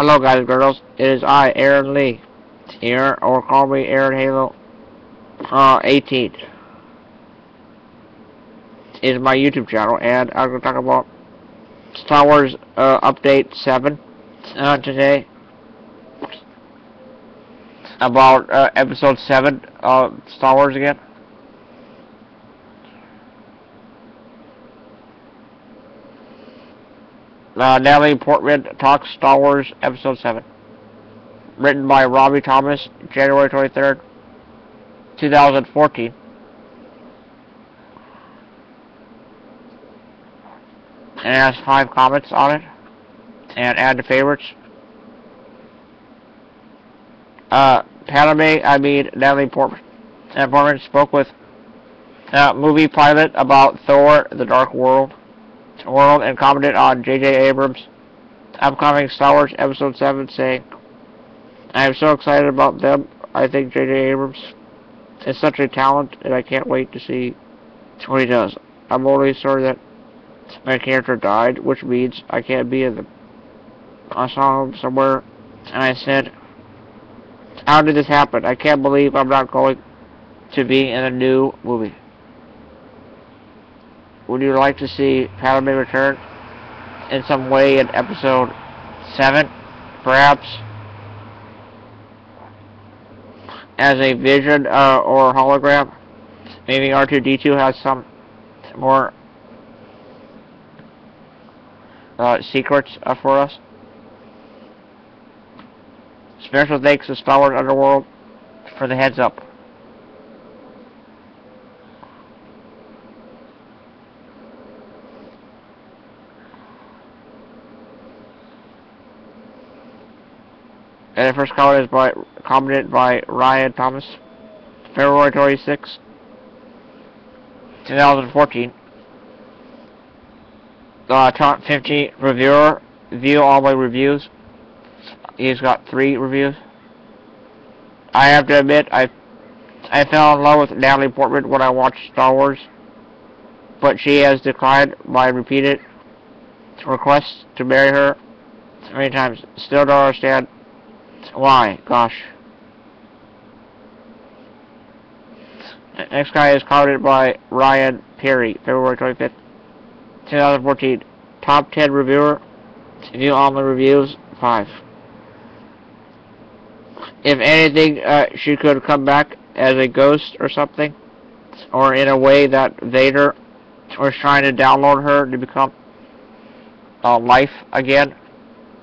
Hello guys girls, it is I, Aaron Lee, here, or call me Aaron Halo, uh, 18. Is my YouTube channel, and I'm going to talk about Star Wars, uh, Update 7, uh, today. About, uh, Episode 7, of Star Wars again. Uh, Natalie Portman talks Star Wars Episode 7. Written by Robbie Thomas, January 23rd, 2014. And has five comments on it. And add to favorites. Uh, Padme, I mean, Natalie Portman. Portman spoke with uh, movie pilot about Thor, The Dark World world and commented on J.J. Abrams' upcoming Star Wars Episode 7, saying, I am so excited about them. I think J.J. Abrams is such a talent, and I can't wait to see what he does. I'm only sorry that my character died, which means I can't be in the... I saw him somewhere, and I said, How did this happen? I can't believe I'm not going to be in a new movie. Would you like to see Padme return in some way in episode 7? Perhaps as a vision uh, or hologram? Maybe R2-D2 has some more uh, secrets uh, for us. Special thanks to Star Wars Underworld for the heads up. And the first comment is by commented by Ryan Thomas, February 26, 2014. Uh, top 50 reviewer, view all my reviews. He's got three reviews. I have to admit, I I fell in love with Natalie Portman when I watched Star Wars, but she has declined my repeated requests to marry her many times. Still don't understand why? Gosh. Next guy is commented by Ryan Perry, February 25th, 2014. Top 10 reviewer. View all my reviews. 5. If anything, uh, she could come back as a ghost or something. Or in a way that Vader was trying to download her to become uh, life again.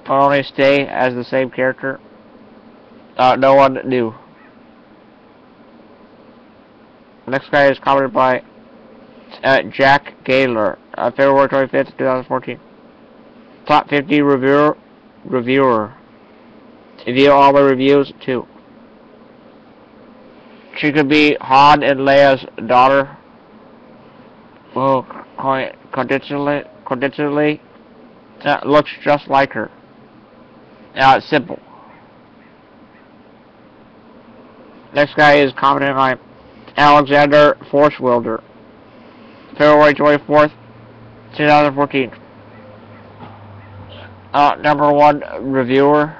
Or only stay as the same character. Uh, no one knew. next guy is commented by uh, Jack Gaylor, uh, February 25th, 2014. Top 50 reviewer. Reviewer. View all my reviews, too. She could be Han and Leia's daughter. Well, coincidentally, coincidentally, uh, looks just like her. Uh, simple. Next guy is commenting on Alexander Forcewilder. February 24th, 2014. Uh, number one reviewer.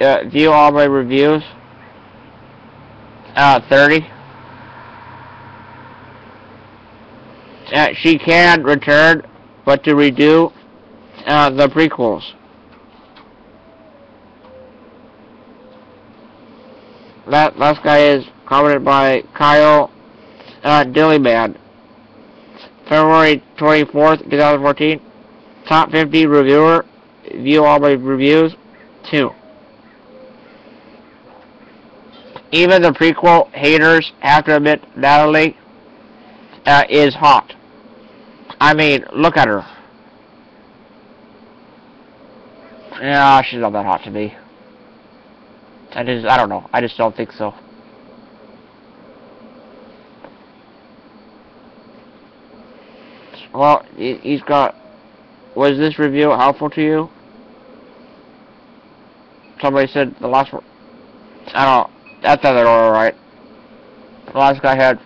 Uh, view all my reviews. Uh, 30. Uh, she can return, but to redo uh, the prequels. That last guy is commented by Kyle uh, Dillyman. February 24th, 2014. Top 50 reviewer. View all my reviews. 2. Even the prequel haters have to admit Natalie uh, is hot. I mean, look at her. Yeah, she's not that hot to me. I just, I don't know. I just don't think so. Well, he's got, was this review helpful to you? Somebody said the last I don't know, that's other alright. The last guy had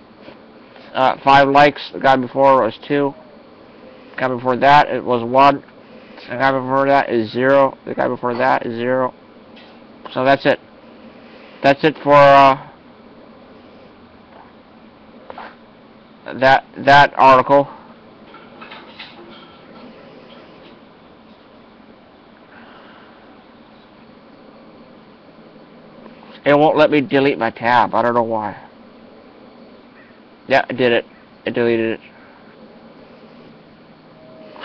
uh, five likes, the guy before was two. The guy before that, it was one. The guy before that is zero. The guy before that is zero. So that's it. That's it for uh, that that article. It won't let me delete my tab. I don't know why. Yeah, I did it. I deleted it.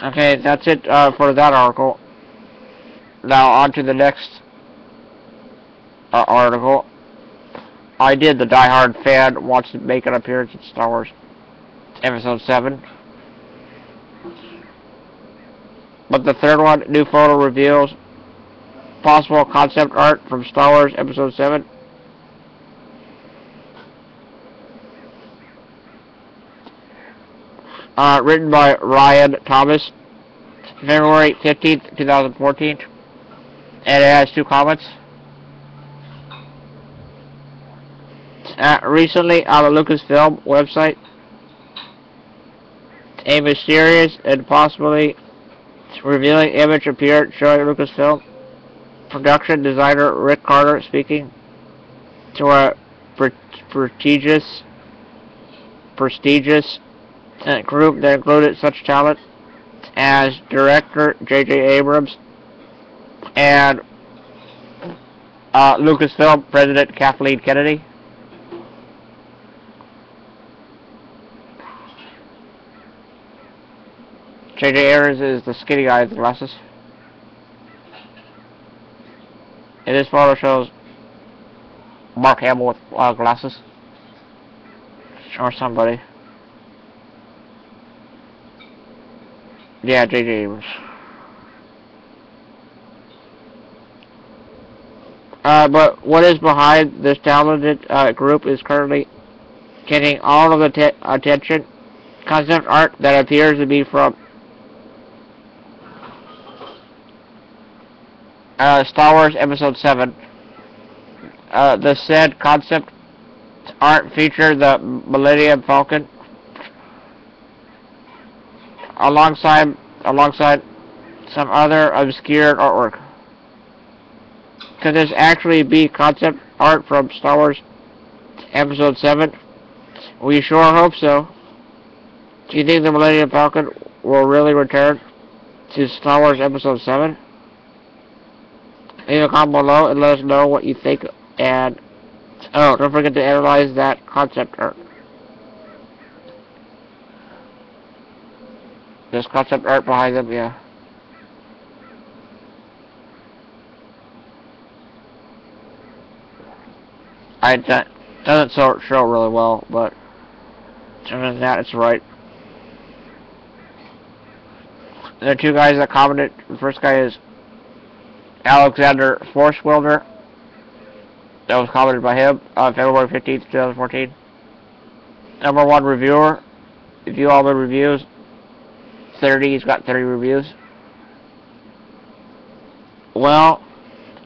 Okay, that's it uh, for that article. Now on to the next uh, article. I did the Die Hard fan wants to make an appearance in Star Wars Episode 7. But the third one, new photo reveals possible concept art from Star Wars Episode 7. Uh, written by Ryan Thomas, February 15th, 2014. And it has two comments. Uh, recently on the Lucasfilm website, a mysterious and possibly revealing image appeared showing Lucasfilm production designer Rick Carter speaking to a prestigious prestigious group that included such talent as director J.J. Abrams and uh, Lucasfilm president Kathleen Kennedy. J.J. Abrams is the skinny guy with the glasses. And this photo shows Mark Hamill with uh, glasses. Or somebody. Yeah, J.J. Abrams. Uh, but what is behind this talented uh, group is currently getting all of the attention. Concept art that appears to be from uh, Star Wars Episode 7. Uh, the said concept art featured the Millennium Falcon alongside alongside some other obscure artwork. Could this actually be concept art from Star Wars Episode 7? We sure hope so. Do you think the Millennium Falcon will really return to Star Wars Episode 7? Leave a comment below and let us know what you think. And, oh, don't forget to analyze that concept art. There's concept art behind them, yeah. I that doesn't show, show really well, but other than that, it's right. There are two guys that commented. The first guy is Alexander Force-Wilder. That was commented by him on February 15th, 2014. Number one reviewer. View all the reviews. 30, he's got 30 reviews. Well,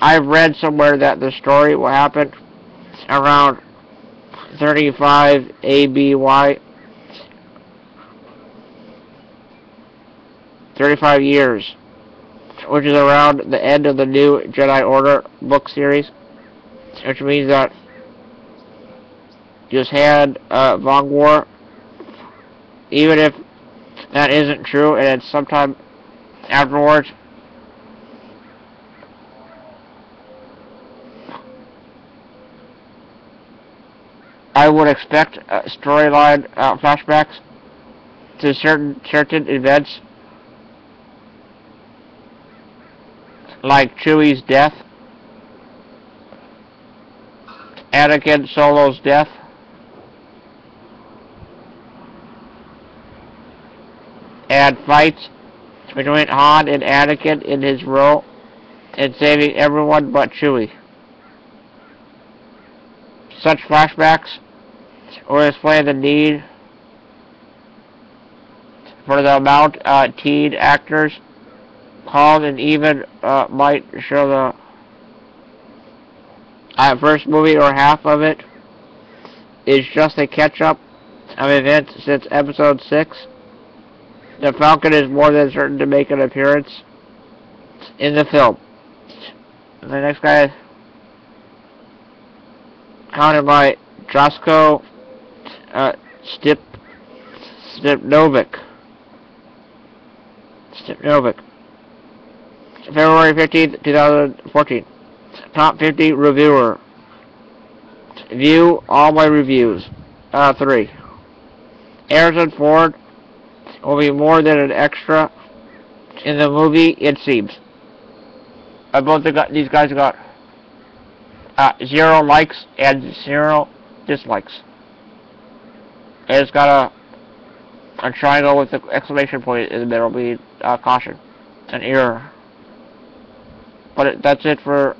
I've read somewhere that the story will happen around 35 ABY. 35 years which is around the end of the new Jedi Order book series, which means that just had uh, Vong War, even if that isn't true, and sometime afterwards. I would expect uh, storyline uh, flashbacks to certain certain events like Chewie's death, Anakin Solo's death, and fights between Han and Anakin in his role in saving everyone but Chewie. Such flashbacks will explain the need for the amount uh, teen actors called and even uh, might show the uh, first movie or half of it is just a catch-up of events since episode 6. The Falcon is more than certain to make an appearance in the film. The next guy is counted by Josko uh, Stip Stipnovic. Stipnovic. February 15th, 2014. Top 50 reviewer. View all my reviews. Uh, 3. Harrison Ford will be more than an extra in the movie, it seems. Uh, both the, these guys got uh, zero likes and zero dislikes. And it's got a, a triangle with an exclamation point in the middle, be uh, caution, an error. But that's it for.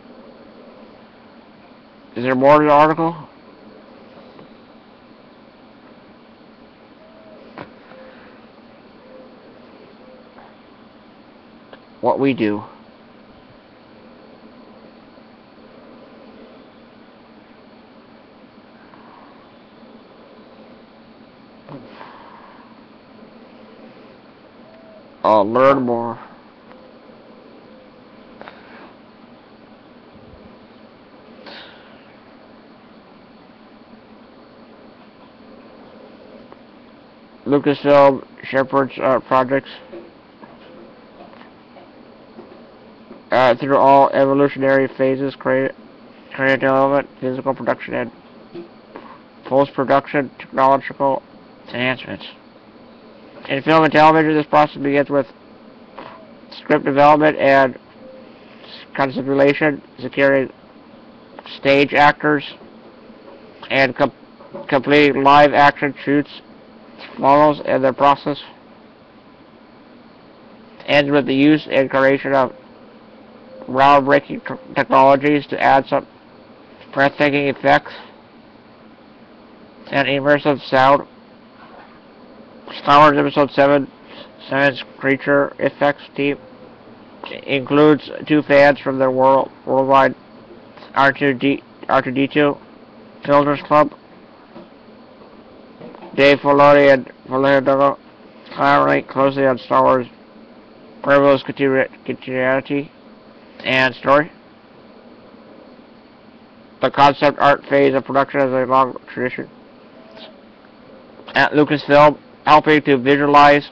Is there more to the article? What we do. I'll learn more. Lucasfilm shepherds uh, projects uh, through all evolutionary phases, creative, development, physical production, and post-production technological enhancements. In film and television, this process begins with script development and conceptualization, securing stage actors, and com completing live action shoots models and their process ends with the use and creation of groundbreaking technologies to add some breathtaking effects and immersive sound. Star Wars Episode 7 Science Creature Effects team includes two fans from their world worldwide R2D R2D2 Children's Club Dave Filoni and Valero collaborate closely on Star Wars Rebels continuity and story. The concept art phase of production has a long tradition. At Lucasfilm, helping to visualize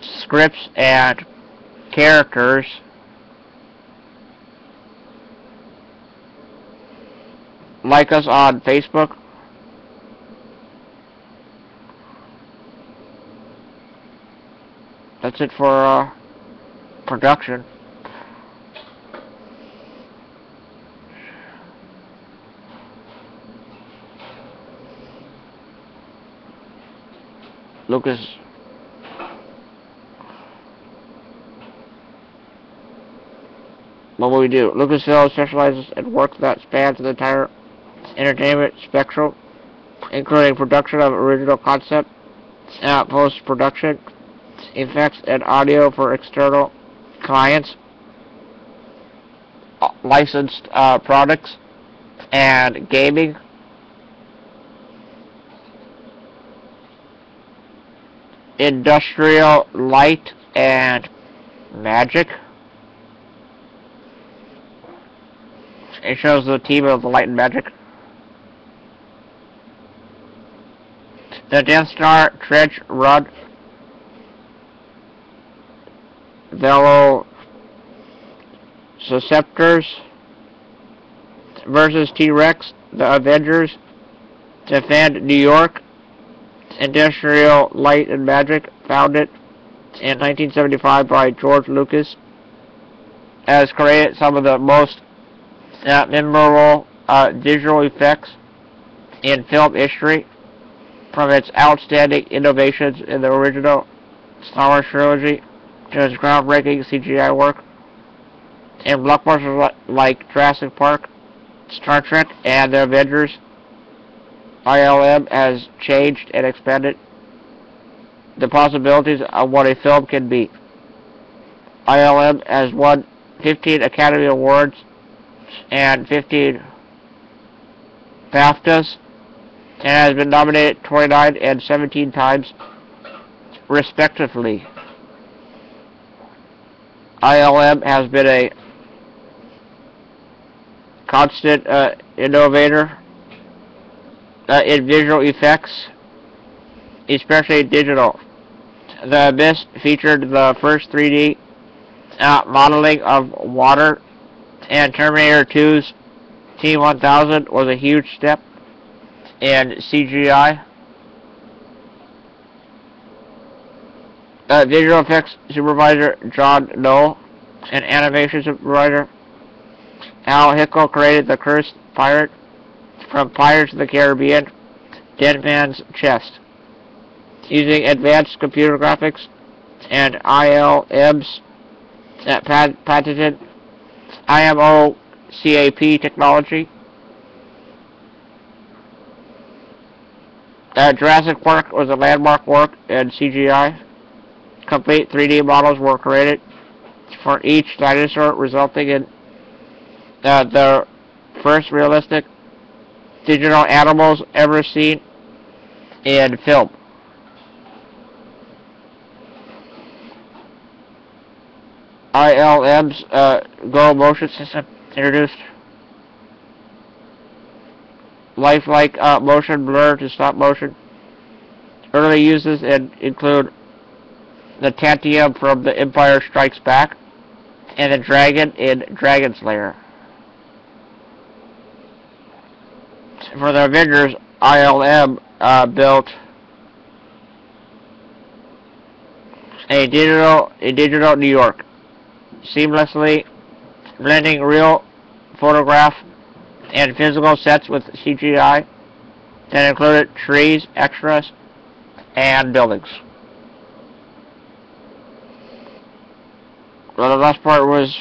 scripts and characters like us on Facebook that's it for uh, production. Lucas what will we do? Lucasfilm specializes in work that spans the entire entertainment spectrum, including production of original concept, uh, post-production, effects and audio for external clients, uh, licensed uh, products, and gaming. Industrial light and magic. It shows the team of the light and magic. The Death Star Trench Run Velo Susceptors versus T-Rex, the Avengers, defend New York, Industrial Light and Magic, founded in 1975 by George Lucas, has created some of the most uh, memorable uh, visual effects in film history from its outstanding innovations in the original Star Wars trilogy does groundbreaking CGI work in blockbusters like Jurassic Park, Star Trek, and The Avengers. ILM has changed and expanded the possibilities of what a film can be. ILM has won 15 Academy Awards and 15 BAFTAs and has been nominated 29 and 17 times respectively. ILM has been a constant uh, innovator uh, in visual effects, especially digital. The Abyss featured the first 3D uh, modeling of water, and Terminator 2's T-1000 was a huge step in CGI. Uh, visual effects supervisor John Knoll and animation supervisor Hal Hickel created the Cursed Pirate from Pirates of the Caribbean, Dead Man's Chest. Using advanced computer graphics and ILM's uh, patented IMO CAP technology. Uh, Jurassic Park was a landmark work in CGI. Complete 3D models were created for each dinosaur, resulting in uh, the first realistic digital animals ever seen in film. ILM's uh, Go Motion System introduced lifelike uh, motion blur to stop motion. Early uses include the Tauntaun from The Empire Strikes Back and the Dragon in Dragon's Lair. For the Avengers, ILM uh, built a digital a digital New York seamlessly blending real photograph and physical sets with CGI that included trees, extras, and buildings. The last part was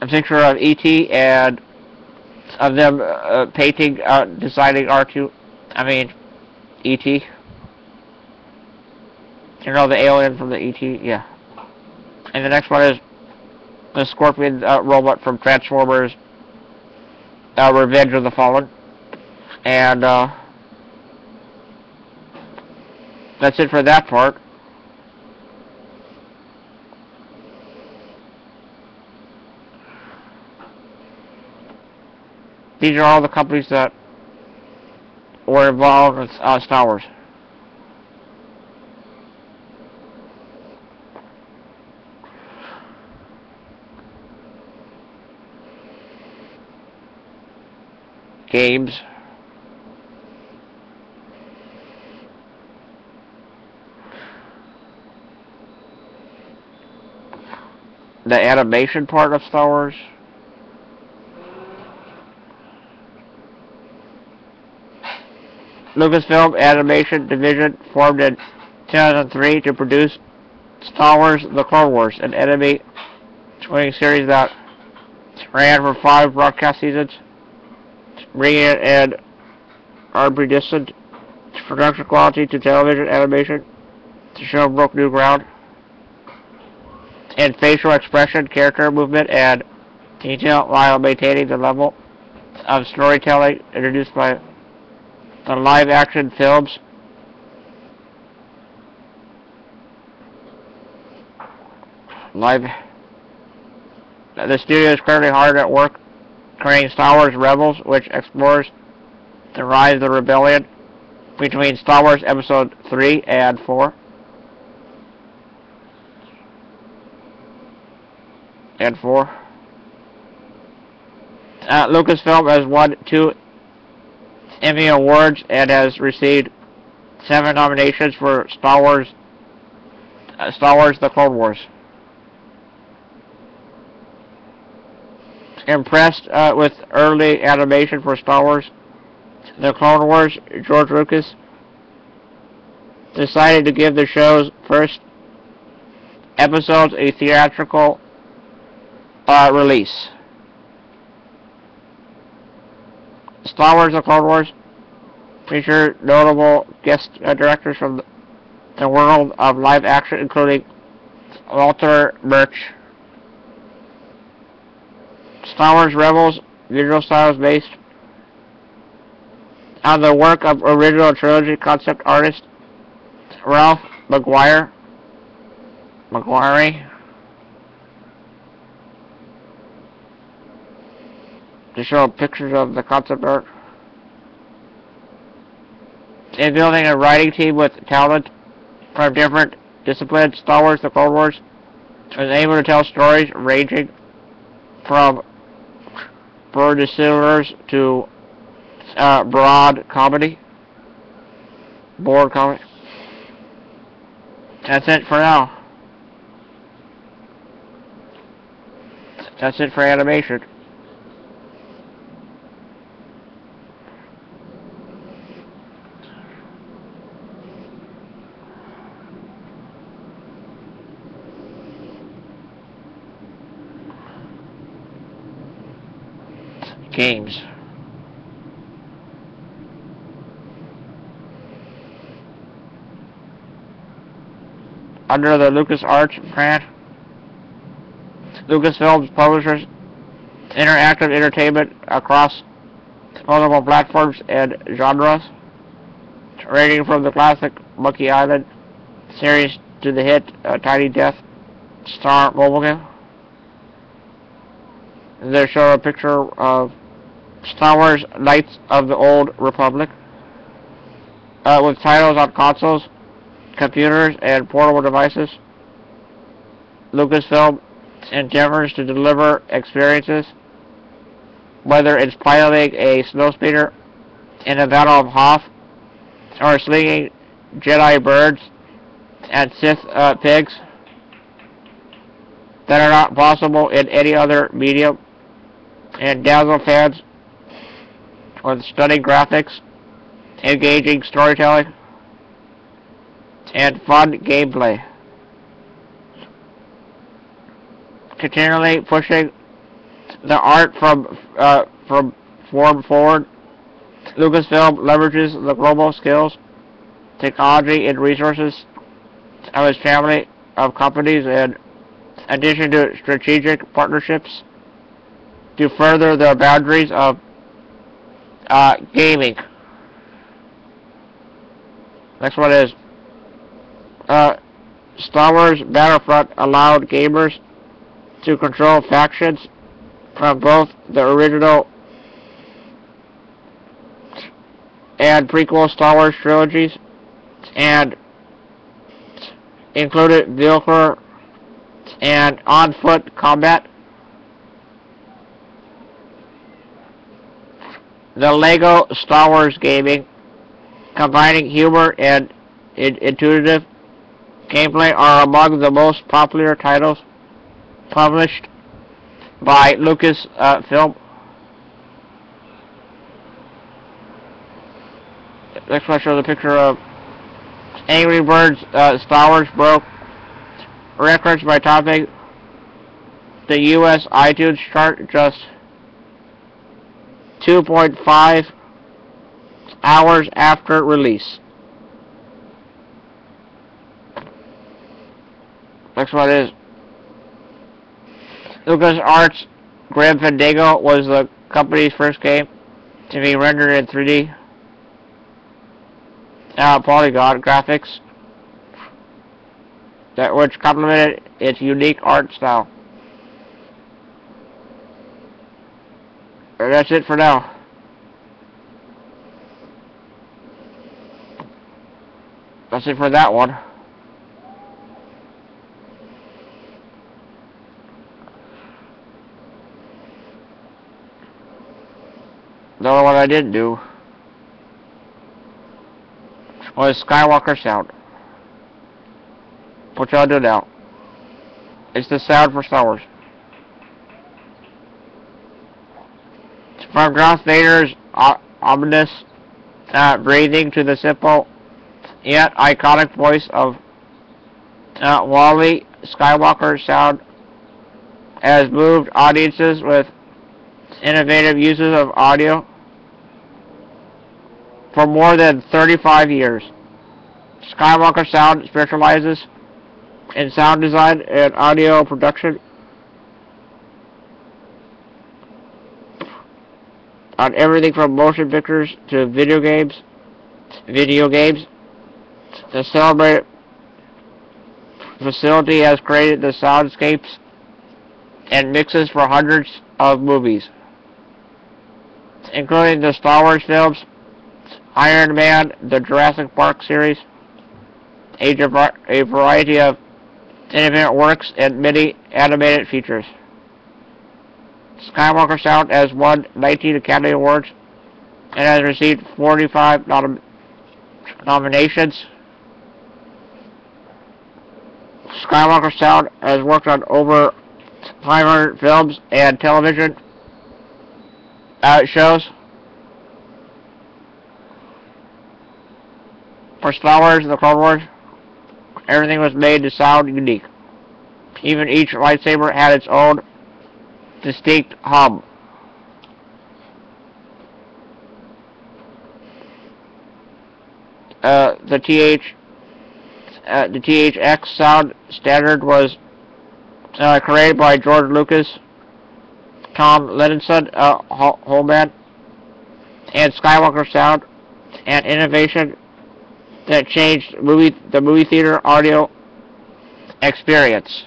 a picture of E.T. and of them uh, painting, uh, designing R2, I mean, E.T. You know the alien from the E.T., yeah. And the next one is the Scorpion uh, robot from Transformers uh, Revenge of the Fallen. And uh, that's it for that part. These are all the companies that were involved with uh, Star Wars. games. The animation part of Star Wars. Lucasfilm Animation Division formed in 2003 to produce Star Wars The Clone Wars, an enemy swing series that ran for five broadcast seasons bringing it an ambidextrous production quality to television animation to show broke new ground. in facial expression, character movement, and detail while maintaining the level of storytelling introduced by the live action films. Live. The studio is currently hard at work creating Star Wars Rebels, which explores the rise of the rebellion between Star Wars Episode 3 and 4. And 4. Uh, Lucasfilm has won two Emmy Awards and has received seven nominations for Star Wars uh, Star Wars The Clone Wars. impressed uh, with early animation for Star Wars, The Clone Wars, George Lucas decided to give the show's first episodes a theatrical uh, release. Star Wars The Clone Wars featured notable guest uh, directors from the world of live action, including Walter Murch, Star Wars Rebels visual style is based on the work of original trilogy concept artist Ralph McGuire. McQuarrie. To show pictures of the concept art. In building a writing team with talent from different disciplines, Star Wars The Clone Wars was able to tell stories ranging from broad distillers to uh, broad comedy. Board comedy. That's it for now. That's it for animation. Games. Under the LucasArts brand, Lucasfilms publishers interactive entertainment across multiple platforms and genres, ranging from the classic Monkey Island series to the hit uh, Tiny Death Star mobile game. They show a picture of Star Wars Knights of the Old Republic uh, with titles on consoles, computers, and portable devices. Lucasfilm endeavors to deliver experiences, whether it's piloting a snowspeeder in the Battle of Hoth or slinging Jedi birds and Sith uh, pigs that are not possible in any other medium and dazzle fans with stunning graphics, engaging storytelling, and fun gameplay. Continually pushing the art from uh, from form forward, Lucasfilm leverages the global skills, technology, and resources of its family of companies in addition to strategic partnerships to further the boundaries of uh, gaming. Next one is uh, Star Wars Battlefront allowed gamers to control factions from both the original and prequel Star Wars trilogies and included vehicle and on-foot combat. The LEGO Star Wars gaming, combining humor and intuitive gameplay are among the most popular titles published by Lucasfilm. Uh, Next one shows a picture of Angry Birds uh, Star Wars broke records by topping the U.S. iTunes chart just 2.5 hours after release. Next one is LucasArts Grim Fandango was the company's first game to be rendered in 3D uh, polygon graphics that which complemented its unique art style. And that's it for now. That's it for that one. The only one I didn't do was Skywalker sound. What y'all do now? It's the sound for Star Wars. From Darth Vader's ominous uh, breathing to the simple yet iconic voice of uh, WALL-E Skywalker sound has moved audiences with innovative uses of audio for more than 35 years. Skywalker Sound specializes in sound design and audio production on everything from motion pictures to video games, video games to celebrate facility has created the soundscapes and mixes for hundreds of movies, including the Star Wars films, Iron Man, the Jurassic Park series, a, a variety of independent works, and many animated features. Skywalker Sound has won 19 Academy Awards and has received 45 nom nominations. Skywalker Sound has worked on over 500 films and television uh, shows. For Star Wars and the Clone Wars, everything was made to sound unique. Even each lightsaber had its own distinct hum. Uh, the TH, uh, the THX sound standard was uh, created by George Lucas, Tomlinson, uh, Holman, and Skywalker Sound, an innovation that changed movie the movie theater audio experience.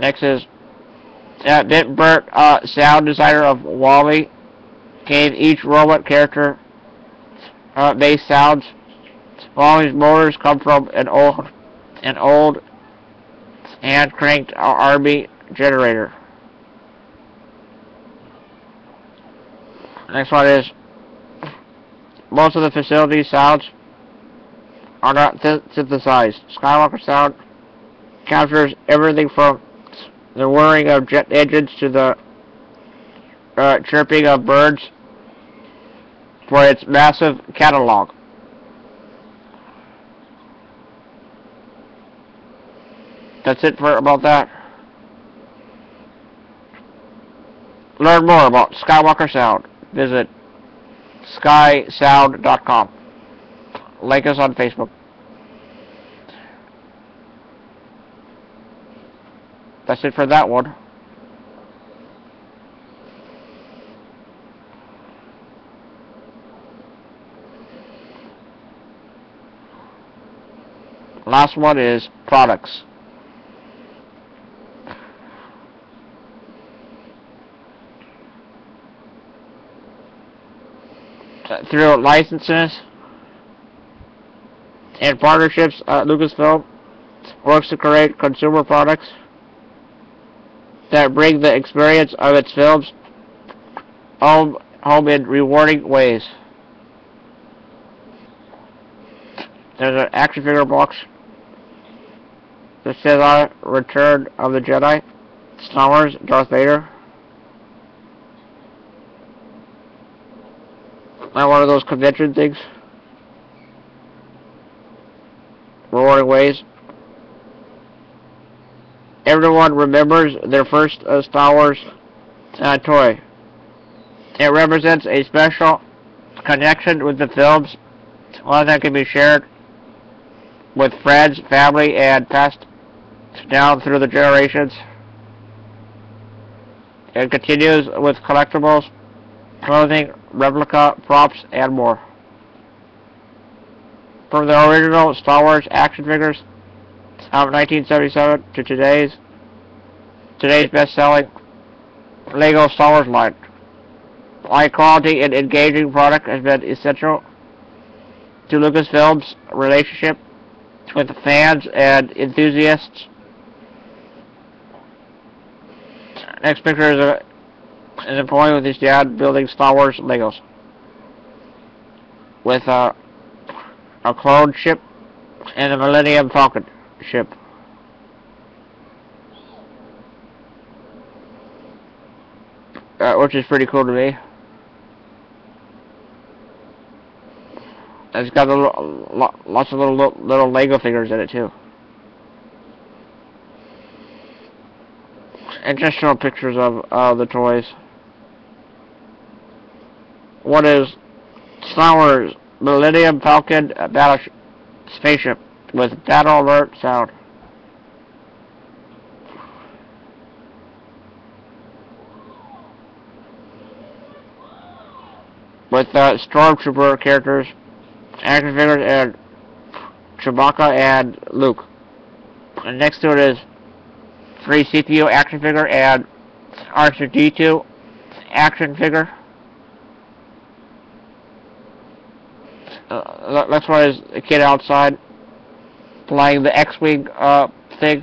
Next is uh, Ben Burtt, uh, sound designer of WALL-E, gave each robot character uh, bass sounds. WALL-E's motors come from an old, an old hand cranked RB generator. Next one is most of the facility sounds are not synthesized. Skywalker sound captures everything from the whirring of jet engines to the uh, chirping of birds for its massive catalog. That's it for about that. Learn more about Skywalker Sound. Visit skysound.com. Like us on Facebook. That's it for that one. Last one is products. through licenses and partnerships, uh, Lucasfilm works to create consumer products that bring the experience of its films home, home in rewarding ways. There's an action figure box says on Return of the Jedi, Star Wars, Darth Vader. Not one of those convention things. Rewarding ways. Everyone remembers their first uh, Star Wars uh, toy. It represents a special connection with the films, one that can be shared with friends, family, and passed down through the generations. It continues with collectibles, clothing, replica, props, and more. From the original Star Wars action figures of 1977 to today's today's best-selling Lego Star Wars line. High quality and engaging product has been essential to Lucasfilm's relationship with fans and enthusiasts. Next picture is a is employed with his dad building Star Wars Legos. With a, a clone ship and a Millennium Falcon ship. Uh, which is pretty cool to me. It's got a little, lots of little little Lego figures in it too. And just show pictures of uh, the toys. What is Star Wars Millennium Falcon battle spaceship with battle alert out? With uh, Stormtrooper characters, action figures, and Chewbacca and Luke. And next to it is free CPU action figure and R2D2 action figure. Uh, that's why there's a kid outside playing the X-Wing uh, thing.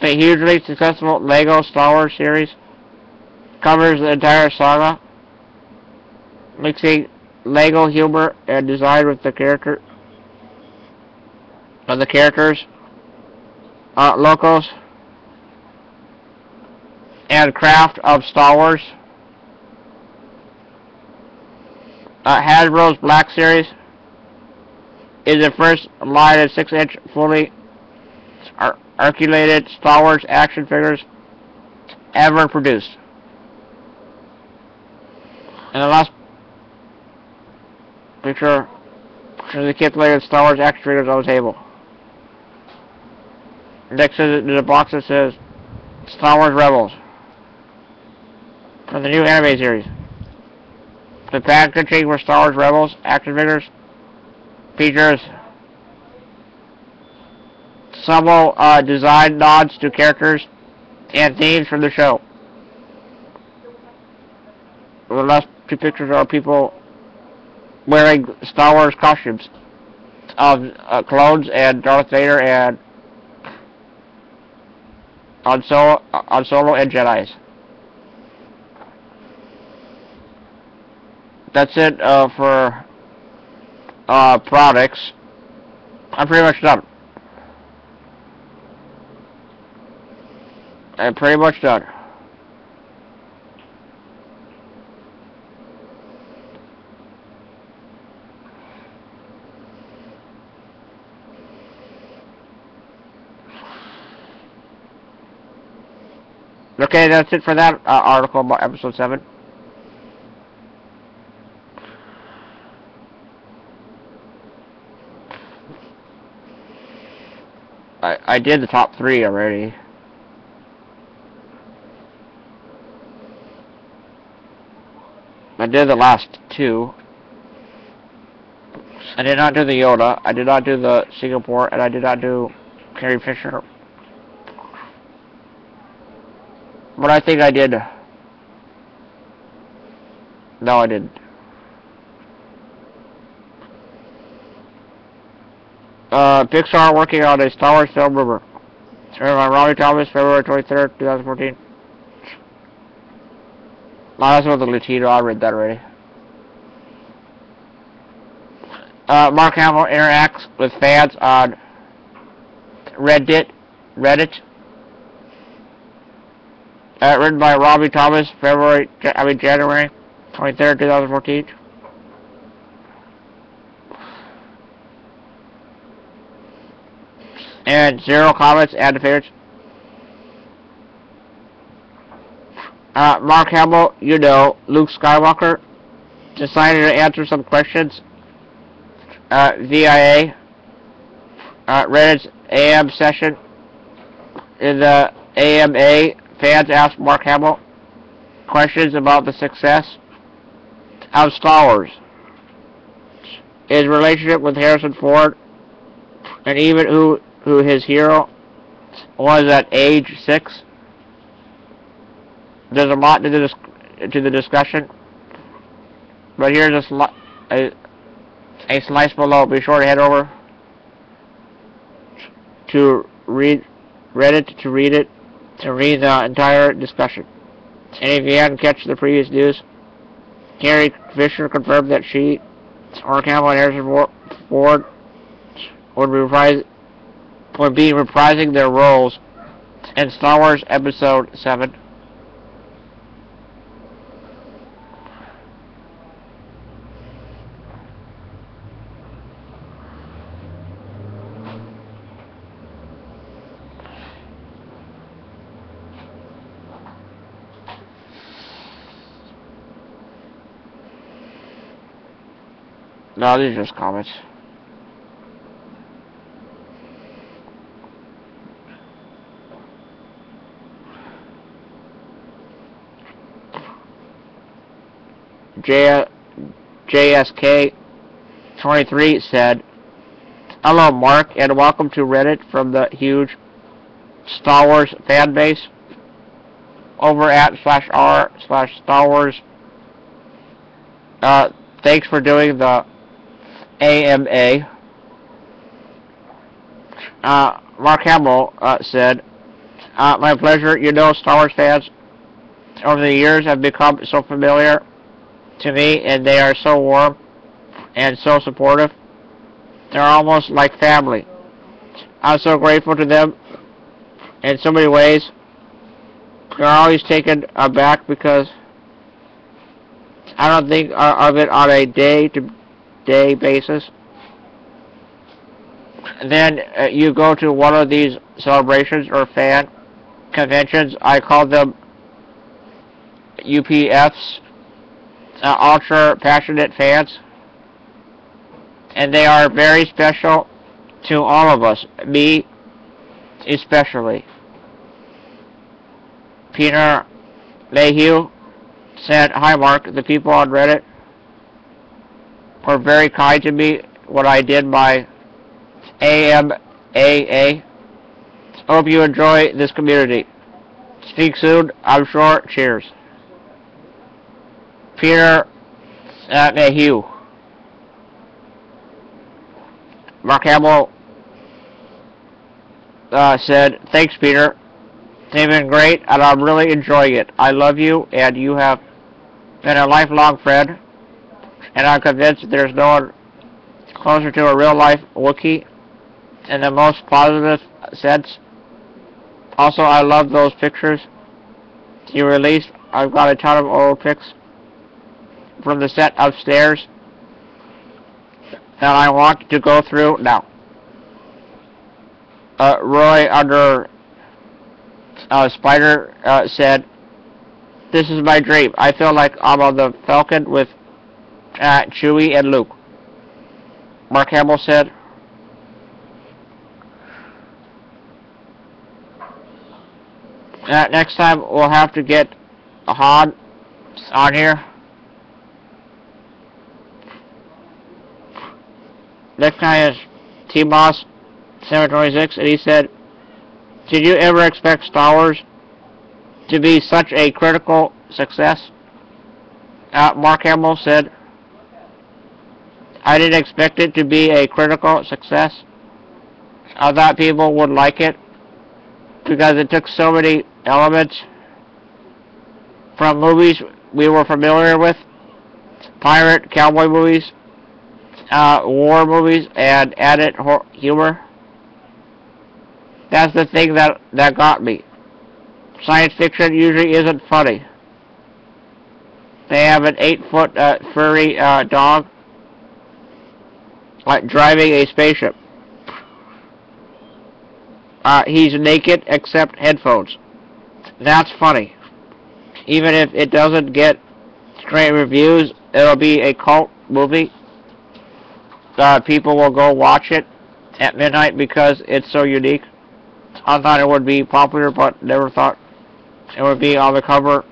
The hugely successful LEGO Star Wars series covers the entire saga, mixing LEGO humor and design with the character of the characters, uh, locos, and craft of Star Wars. Uh, Hasbro's Black Series is the first line of 6-inch fully ar articulated Star Wars action figures ever produced. And the last picture shows the kid playing Star Wars action figures on the table. Next to the box that says Star Wars Rebels from the new anime series. The packaging for Star Wars Rebels figures features several uh, design nods to characters and themes from the show. The last two pictures are people wearing Star Wars costumes of uh, clones and Darth Vader and Han Solo, Han Solo and Jedi's. That's it uh, for uh, products. I'm pretty much done. I'm pretty much done. Okay, that's it for that uh, article about episode 7. I, I did the top three already. I did the last two. I did not do the Yoda, I did not do the Singapore, and I did not do Carrie Fisher. But I think I did. No, I didn't. Uh, Pixar working on a Star Wars film rumor. Started by Robbie Thomas, February 23rd, 2014. Last one the Latino, I read that already. Uh, Mark Hamill interacts with fans on Reddit. Reddit. Uh, written by Robbie Thomas, February, I mean January 23rd, 2014. And zero comments and favorites. Uh, Mark Hamill, you know, Luke Skywalker decided to answer some questions uh, via uh, Reddit's AM session. In the AMA, fans asked Mark Hamill questions about the success of Star Wars, his relationship with Harrison Ford, and even who who his hero was at age six. There's a lot to the, to the discussion, but here's a, a, a slice below. Be sure to head over to read Reddit to read it, to read the entire discussion. And if you hadn't catch the previous news, Carrie Fisher confirmed that she, or and Harrison Ford, would reprise for being reprising their roles in Star Wars Episode 7. No, these are just comments. J JSK23 said, Hello, Mark, and welcome to Reddit from the huge Star Wars fan base over at slash r slash Star Wars. Uh, thanks for doing the AMA. Uh, Mark Hamill uh, said, uh, My pleasure. You know, Star Wars fans over the years have become so familiar to me, and they are so warm and so supportive. They're almost like family. I'm so grateful to them in so many ways. They're always taken aback because I don't think of it on a day-to-day basis. And then uh, you go to one of these celebrations or fan conventions. I call them UPFs, uh, ultra passionate fans, and they are very special to all of us, me especially. Peter Mayhew said, Hi Mark, the people on Reddit were very kind to me when I did my AMAA. Hope you enjoy this community. Speak soon, I'm sure. Cheers. Peter uh, Mayhew. Mark Hamill uh, said, Thanks, Peter. They've been great, and I'm really enjoying it. I love you, and you have been a lifelong friend, and I'm convinced there's no one closer to a real-life Wookiee in the most positive sense. Also, I love those pictures you released. I've got a ton of old pics from the set upstairs that I want to go through now. Uh, Roy under uh, Spider uh, said, This is my dream. I feel like I'm on the Falcon with uh, Chewie and Luke. Mark Hamill said, uh, next time we'll have to get Han on here. Next guy is T-Boss 726, and he said, Did you ever expect Star Wars to be such a critical success? Uh, Mark Hamill said, I didn't expect it to be a critical success. I thought people would like it because it took so many elements from movies we were familiar with, pirate, cowboy movies, uh, war movies, and added humor. That's the thing that, that got me. Science fiction usually isn't funny. They have an eight-foot uh, furry uh, dog like driving a spaceship. Uh, he's naked except headphones. That's funny. Even if it doesn't get great reviews, it'll be a cult movie. Uh, people will go watch it at midnight because it's so unique. I thought it would be popular, but never thought it would be on the cover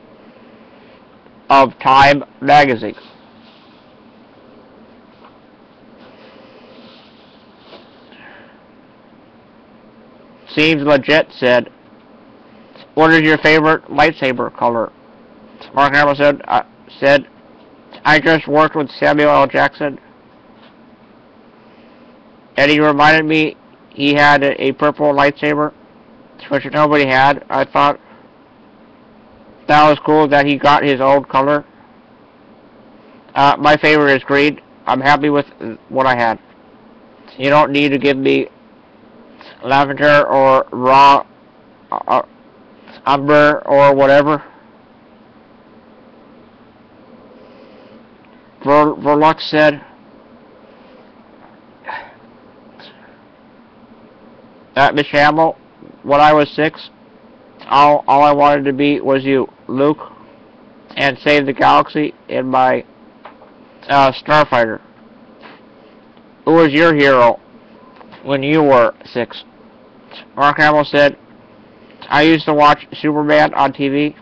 of Time magazine. Seems legit said, what is your favorite lightsaber color? Mark Hamill said, uh, said, I just worked with Samuel L. Jackson. And he reminded me he had a, purple lightsaber, which nobody had. I thought that was cool that he got his own color. Uh, my favorite is green. I'm happy with what I had. You don't need to give me lavender or raw uh, umber or whatever. Ver Verlux said, at Miss Hamill, when I was six, all, all I wanted to be was you, Luke, and save the galaxy in my uh, Starfighter. Who was your hero when you were six? Mark Hamill said, I used to watch Superman on TV,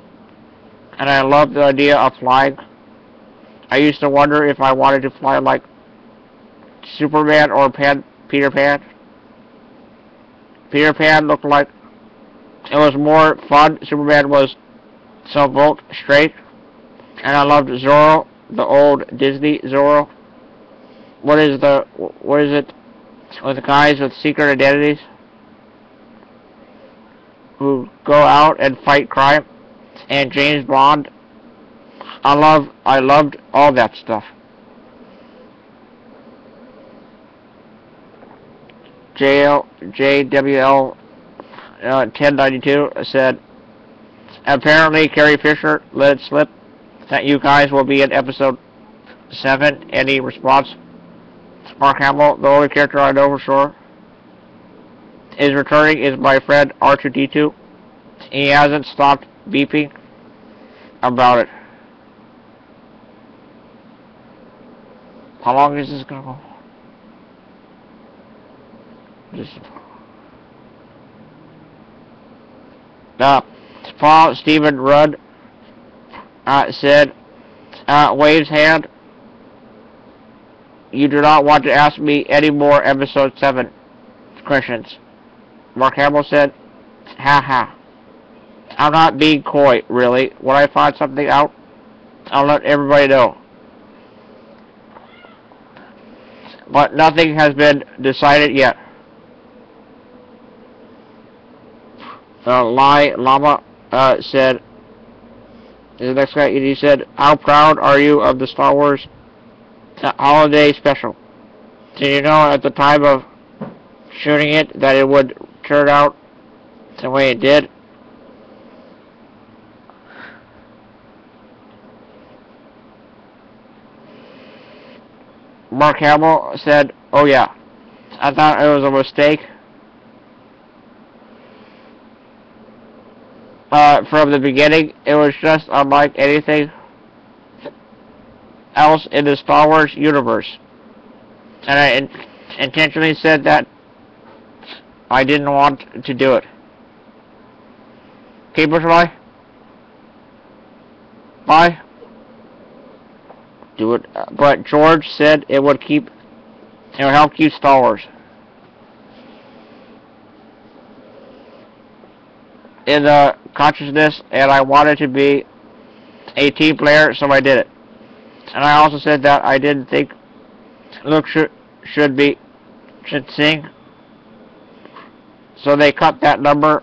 and I loved the idea of flying. I used to wonder if I wanted to fly like Superman or Pan, Peter Pan. Peter Pan looked like it was more fun. Superman was so bolt straight. And I loved Zorro, the old Disney Zorro. What is the, what is it, with the guys with secret identities? Who go out and fight crime. And James Bond. I love, I loved all that stuff. JL, JWL uh, 1092 said, apparently Carrie Fisher let it slip that you guys will be in episode 7. Any response? Mark Hamill, the only character I know for sure, is returning is my friend R2D2. He hasn't stopped beeping about it. How long is this gonna go? Just Paul Stephen Rudd uh, said, uh, Wave's hand, you do not want to ask me any more episode 7 questions. Mark Hamill said, ha ha. I'm not being coy, really. When I find something out, I'll let everybody know. But nothing has been decided yet. Uh, Lai Lama uh, said, the next guy, he said, how proud are you of the Star Wars holiday special? Did you know at the time of shooting it that it would turn out the way it did? Mark Hamill said, oh yeah, I thought it was a mistake. Uh, from the beginning, it was just unlike anything else in the Star Wars universe. And I in intentionally said that I didn't want to do it. Keep Bye. Bye do it. But George said it would keep, it would help keep Star Wars. In the consciousness, and I wanted to be a team player, so I did it. And I also said that I didn't think Luke should should be should sing. So they cut that number.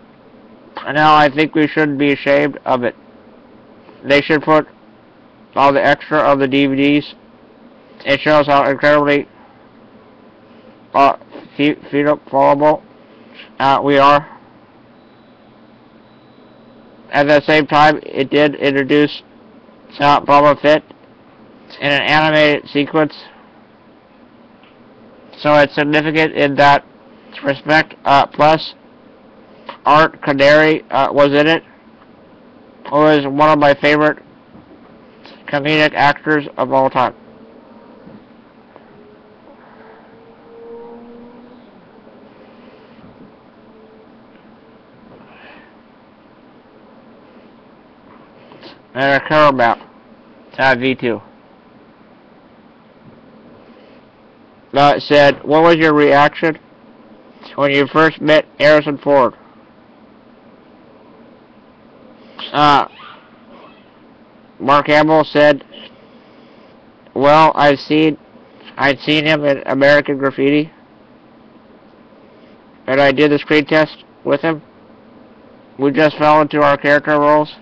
And now I think we shouldn't be ashamed of it. They should put all the extra of the DVDs. It shows how incredibly uh, followable uh, we are. At the same time, it did introduce uh, Boba Fett in an animated sequence. So it's significant in that respect. Uh, plus, Art Carney uh, was in it. Who is one of my favorite comedic actors of all time. And I care about Tab V2. Now it said, what was your reaction when you first met Harrison Ford? Uh, Mark Hamill said, well, I've seen, I'd seen him in American Graffiti, and I did the screen test with him. We just fell into our character roles.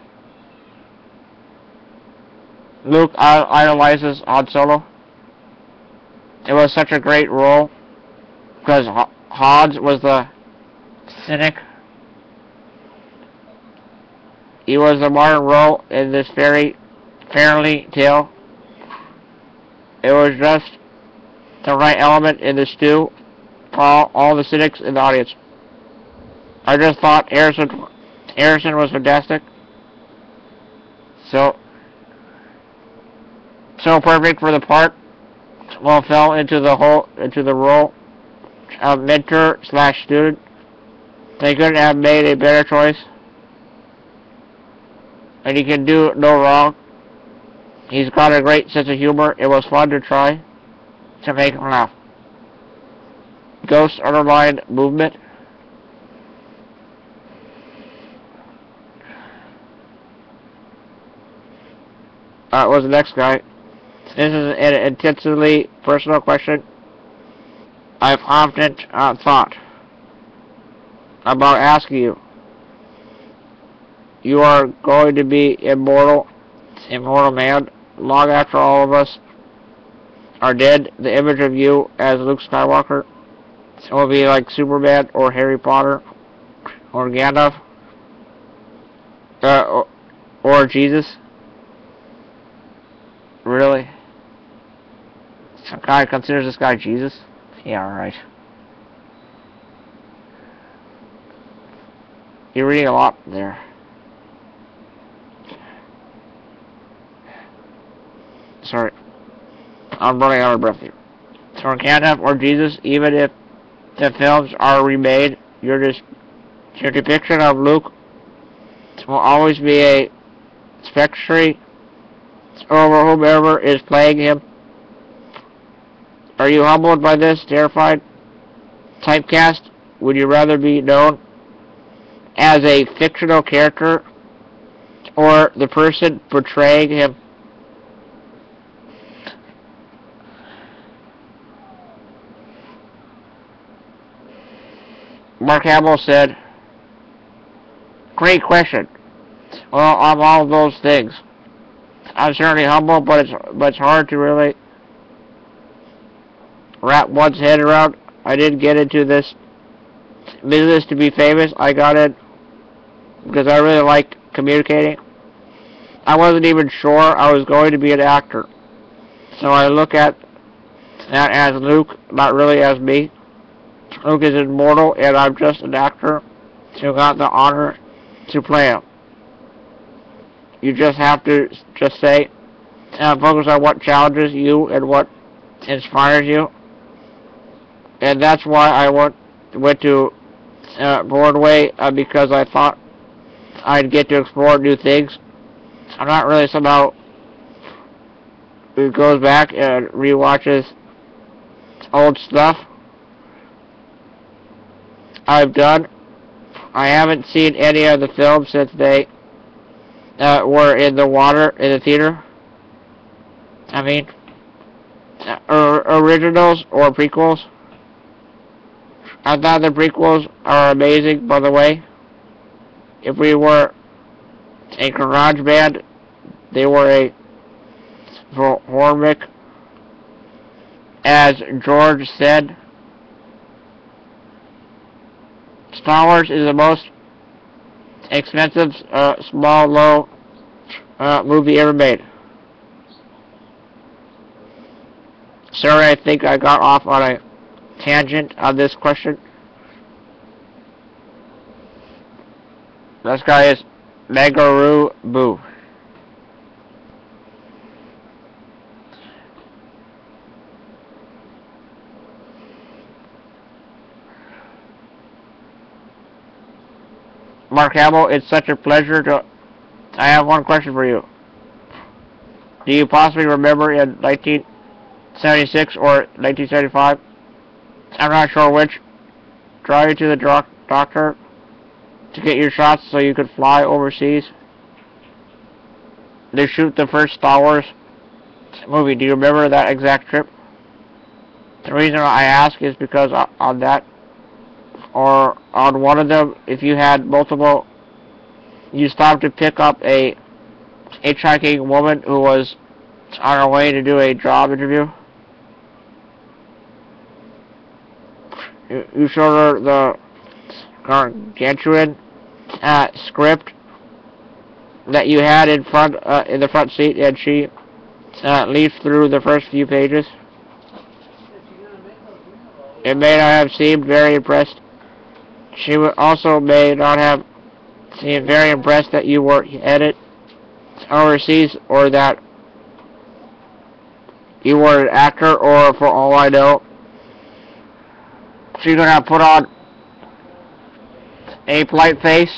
Luke idolizes Han Solo. It was such a great role because Hans was the cynic he was the modern role in this fairy apparently tale. It was just the right element in the stew for all, all the cynics in the audience. I just thought Harrison Harrison was fantastic. So so perfect for the part. Well fell into the hole, into the role of mentor slash student. They couldn't have made a better choice. And he can do no wrong. He's got a great sense of humor. It was fun to try to make him laugh. Ghost underlined movement. Alright, was the next guy. This is an intensely personal question. I've often uh, thought about asking you. You are going to be immortal, immortal man, long after all of us are dead. The image of you as Luke Skywalker will be like Superman or Harry Potter or Gandalf uh, or, or Jesus. Really? Some guy considers this guy Jesus? Yeah, alright. You're reading a lot there. Sorry. I'm running out of breath here. So Gandalf or Jesus, even if the films are remade, your, just, your depiction of Luke will always be a spectre over whomever is playing him. Are you humbled by this, terrified? Typecast? Would you rather be known as a fictional character or the person portraying him? Mark Hamill said, Great question. Well, I'm all those things. I'm certainly humble, but it's but it's hard to really wrap one's head around. I didn't get into this business to be famous. I got it because I really like communicating. I wasn't even sure I was going to be an actor. So I look at that as Luke, not really as me. Luke is immortal, and I'm just an actor who got the honor to play him. You just have to just say, uh, focus on what challenges you and what inspires you. And that's why I went, went to uh, Broadway, uh, because I thought I'd get to explore new things. I'm not really somehow who goes back and rewatches old stuff. I've done. I haven't seen any of the films since they uh, were in the water in the theater. I mean, uh, originals or prequels. I thought the prequels are amazing, by the way. If we were a garage band, they were a Hormick. As George said, Star Wars is the most expensive, uh, small, low uh, movie ever made. Sorry, I think I got off on a tangent on this question. This guy is Megaru Boo. Mark Hamill, it's such a pleasure to... I have one question for you. Do you possibly remember in 1976 or 1975, I'm not sure which, drive you to the doc doctor to get your shots so you could fly overseas? They shoot the first Star Wars movie. Do you remember that exact trip? The reason I ask is because on that or on one of them, if you had multiple, you stopped to pick up a hitchhiking woman who was on her way to do a job interview. You showed her the gargantuan uh, script that you had in front uh, in the front seat, and she uh, leafed through the first few pages. It may not have seemed very impressed she also may not have seemed very impressed that you were headed overseas or that you were an actor or for all I know she's gonna have put on a polite face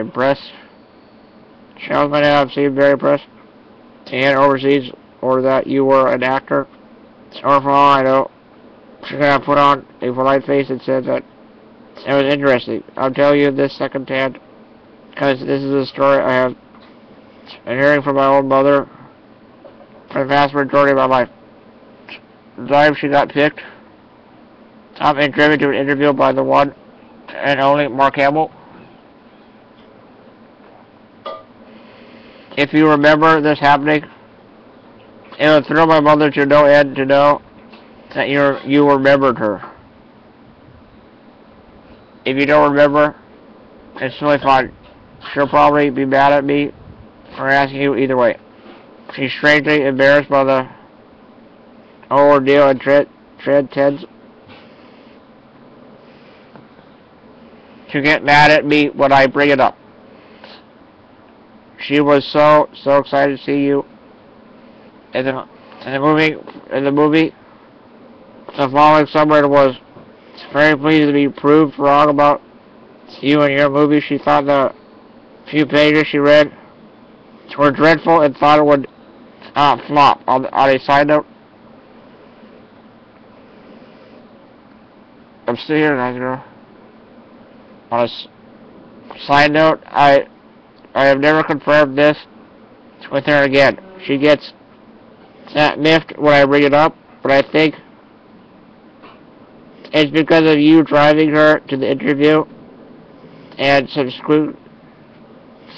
impressed. Charles might have seemed very impressed. And overseas, or that you were an actor. Or for all I know, she could have put on a polite face and said that it was interesting. I'll tell you this second hand, because this is a story I have been hearing from my own mother for the vast majority of my life. The time she got picked, I've been driven to an interview by the one and only Mark Hamill. If you remember this happening, it would thrill my mother to no end to know that you you remembered her. If you don't remember, it's really fine. She'll probably be mad at me for asking you either way. She's strangely embarrassed by the ordeal and tread tends to get mad at me when I bring it up. She was so, so excited to see you in the, in the movie, in the movie. The following summer was very pleased to be proved wrong about you and your movie. She thought the few pages she read were dreadful and thought it would uh, flop. On, on a side note, I'm still here, nice girl. On a side note, I I have never confirmed this with her again. She gets that miffed when I bring it up, but I think it's because of you driving her to the interview and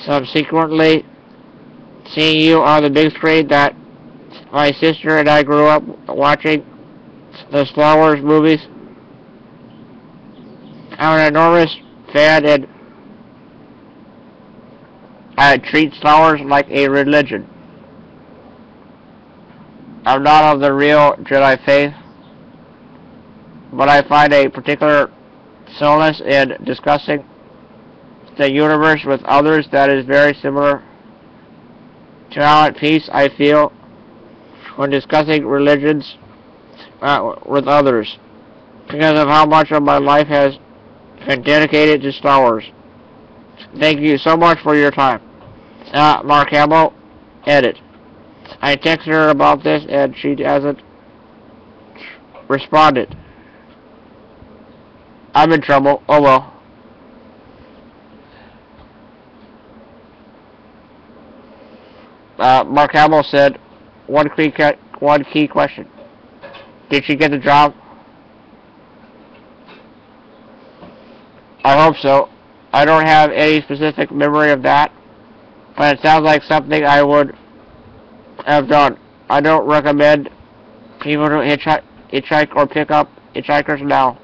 subsequently seeing you on the big screen that my sister and I grew up watching the Star Wars movies. I'm an enormous fan and I treat Star Wars like a religion. I'm not of the real Jedi faith, but I find a particular solace in discussing the universe with others that is very similar to how at peace I feel when discussing religions uh, with others because of how much of my life has been dedicated to Star Wars. Thank you so much for your time. Uh, Mark Hamill, edit. I texted her about this and she hasn't responded. I'm in trouble. Oh well. Uh, Mark Hamill said, one key, one key question. Did she get the job? I hope so. I don't have any specific memory of that, but it sounds like something I would have done. I don't recommend people to hitchhike, hitchhike or pick up hitchhikers now.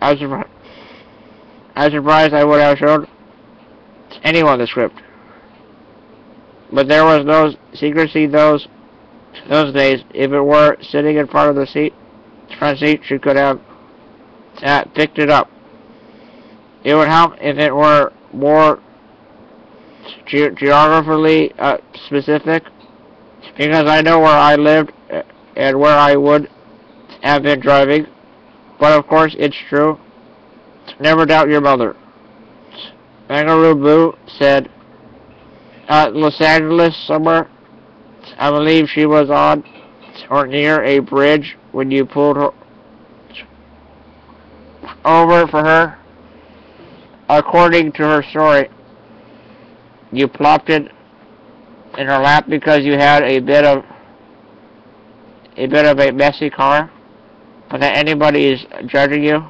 I was surprised. I was surprised I would have shown anyone the script. But there was no secrecy those those days. If it were sitting in front of the seat, front seat, she could have uh, picked it up. It would help if it were more ge geographically uh, specific, because I know where I lived uh, and where I would have been driving. But of course, it's true. Never doubt your mother. Kangaroo Boo said, uh, Los Angeles somewhere. I believe she was on or near a bridge when you pulled her over for her. According to her story, you plopped it in her lap because you had a bit of a bit of a messy car, but that anybody is judging you.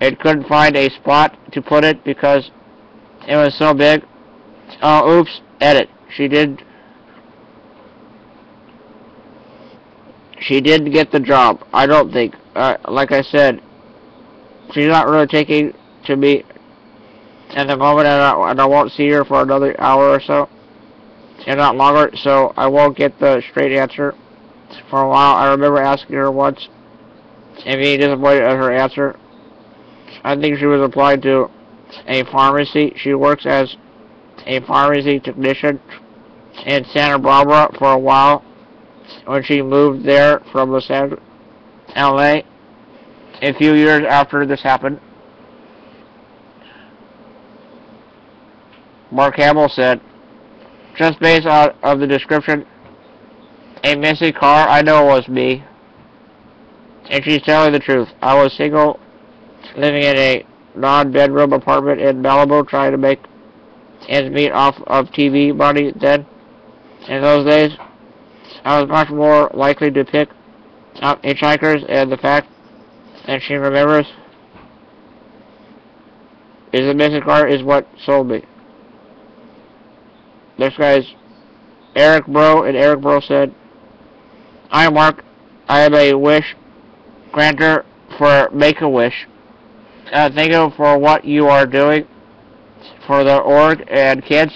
It couldn't find a spot to put it because it was so big. Oh, oops, edit. She did. She didn't get the job. I don't think. Uh, like I said, she's not really taking to me at the moment, and I, won't see her for another hour or so, and not longer. So I won't get the straight answer for a while. I remember asking her once and being disappointed at her answer. I think she was applying to a pharmacy. She works as a pharmacy technician in Santa Barbara for a while when she moved there from Los Angeles, LA. A few years after this happened, Mark Hamill said, just based on of the description, a missing car, I know it was me. And she's telling the truth. I was single, living in a non-bedroom apartment in Malibu, trying to make ends meet off of TV money then. In those days, I was much more likely to pick up hitchhikers, and the fact that she remembers is the missing car is what sold me. This guy's Eric Bro, and Eric Bro said, I am Mark. I am a wish granter for Make-A-Wish. Uh, thank you for what you are doing for the org and kids.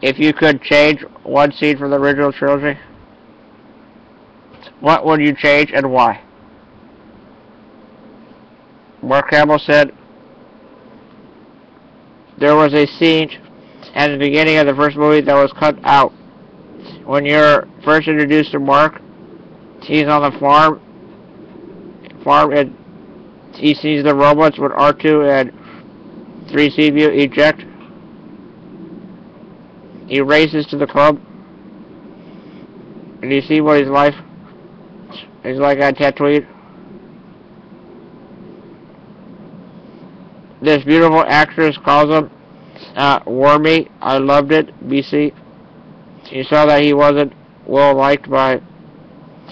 If you could change one scene from the original trilogy, what would you change and why? Mark Hamill said, there was a scene at the beginning of the first movie that was cut out. When you're first introduced to Mark, he's on the farm, farm and he sees the robots with R2 and 3CPU eject. He races to the club. And you see what his life is like on Tatooine. This beautiful actress calls him uh, Wormy. I loved it, BC. You saw that he wasn't well liked by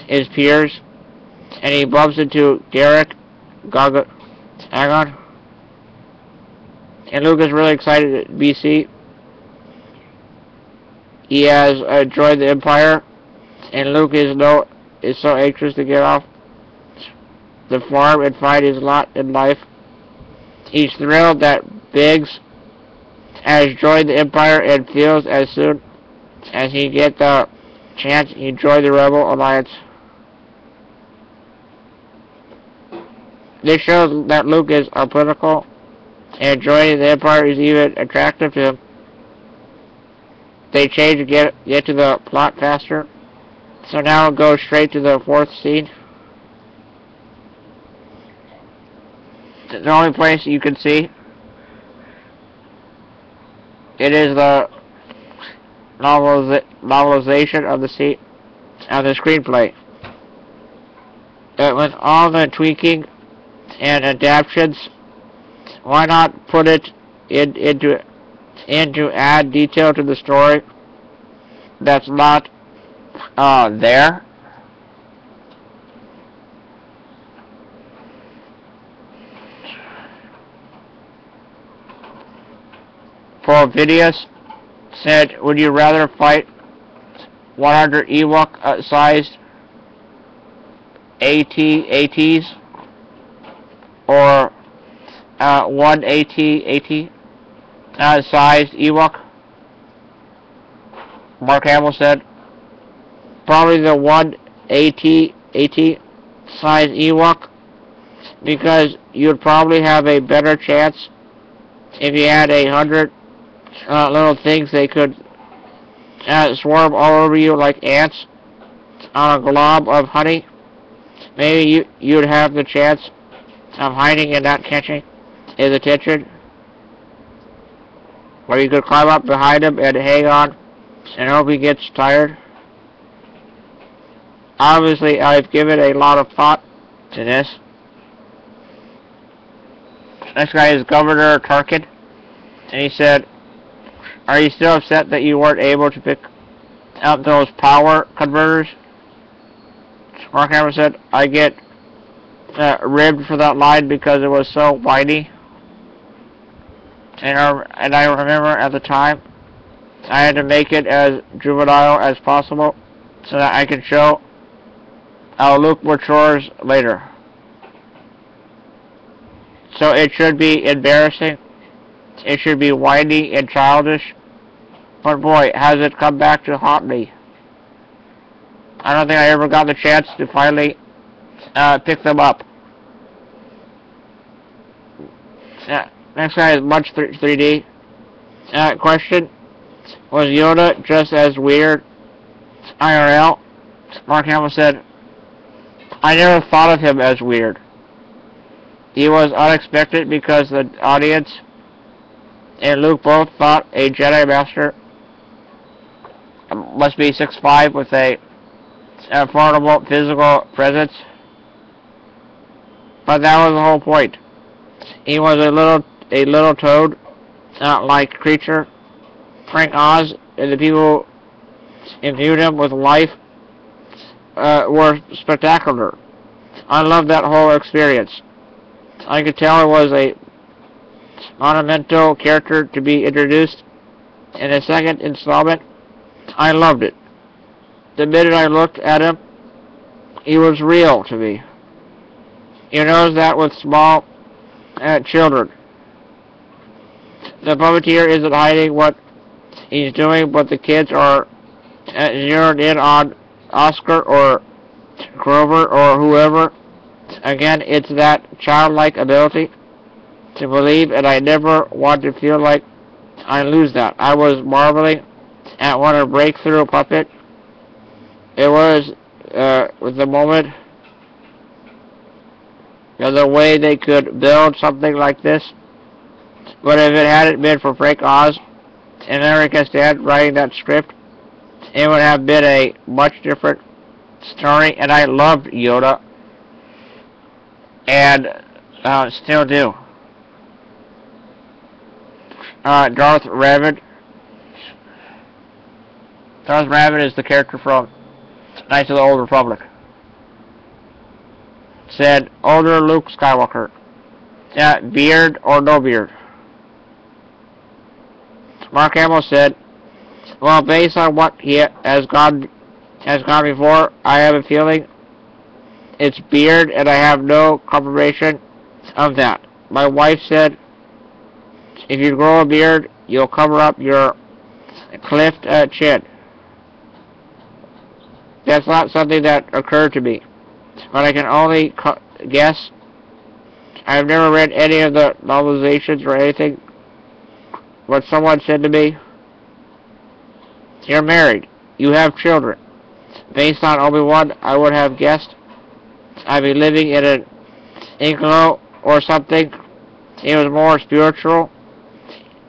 his peers. And he bumps into Garrick Gaga. And Luke is really excited at BC. He has uh, joined the Empire. And Luke is no is so anxious to get off the farm and find his lot in life. He's thrilled that Biggs has joined the Empire and feels as soon as he gets the chance he join the Rebel Alliance. This shows that Luke is apolitical and joining the Empire is even attractive to him. They change to get, get to the plot faster. So now we'll go straight to the fourth scene. The only place you can see it is the novelization of the scene of the screenplay. But with all the tweaking and adaptations, why not put it in, into in to add detail to the story that's not uh, there? Paul Vidius said, would you rather fight 100 Ewok-sized AT ATs or uh, one AT AT uh, sized Ewok? Mark Hamill said, probably the one AT AT sized Ewok because you'd probably have a better chance if you had a hundred uh, little things they could uh, swarm all over you like ants on a glob of honey. Maybe you you'd have the chance of hiding and not catching his attention. Or you could climb up behind him and hang on and hope he gets tired. Obviously, I've given a lot of thought to this. Next guy is Governor Tarkin. And he said, are you still upset that you weren't able to pick out those power converters? Mark Hamill said, I get uh, ribbed for that line because it was so whiny. And and I remember at the time, I had to make it as juvenile as possible so that I could show how Luke matures later. So it should be embarrassing. It should be whiny and childish but boy, has it come back to haunt me. I don't think I ever got the chance to finally uh, pick them up. Uh, next guy is Much 3D. Uh, question, was Yoda just as weird IRL? Mark Hamill said, I never thought of him as weird. He was unexpected because the audience and Luke both thought a Jedi Master must be 6'5 with a formidable physical presence. But that was the whole point. He was a little a little toad, not like creature. Frank Oz and the people imbued him with life uh, were spectacular. I loved that whole experience. I could tell it was a monumental character to be introduced in a second installment. I loved it. The minute I looked at him, he was real to me. You notice that with small uh, children. The puppeteer isn't hiding what he's doing, but the kids are uh, zeroed in on Oscar or Grover or whoever. Again, it's that childlike ability to believe, and I never want to feel like I lose that. I was marveling at what a breakthrough puppet it was uh, with the moment, you know, the way they could build something like this. But if it hadn't been for Frank Oz and Eric Estad writing that script, it would have been a much different story. And I loved Yoda, and uh, still do. Uh, Darth Revan. Darth Revan is the character from Knights of the Old Republic. Said older Luke Skywalker. Yeah, beard or no beard. Mark Hamill said, Well, based on what he has gone has gone before, I have a feeling it's beard, and I have no confirmation of that. My wife said, if you grow a beard, you'll cover up your cleft uh, chin. That's not something that occurred to me, but I can only guess. I've never read any of the novelizations or anything, but someone said to me, You're married. You have children. Based on Obi-Wan, I would have guessed I'd be living in an igloo or something. He was more spiritual.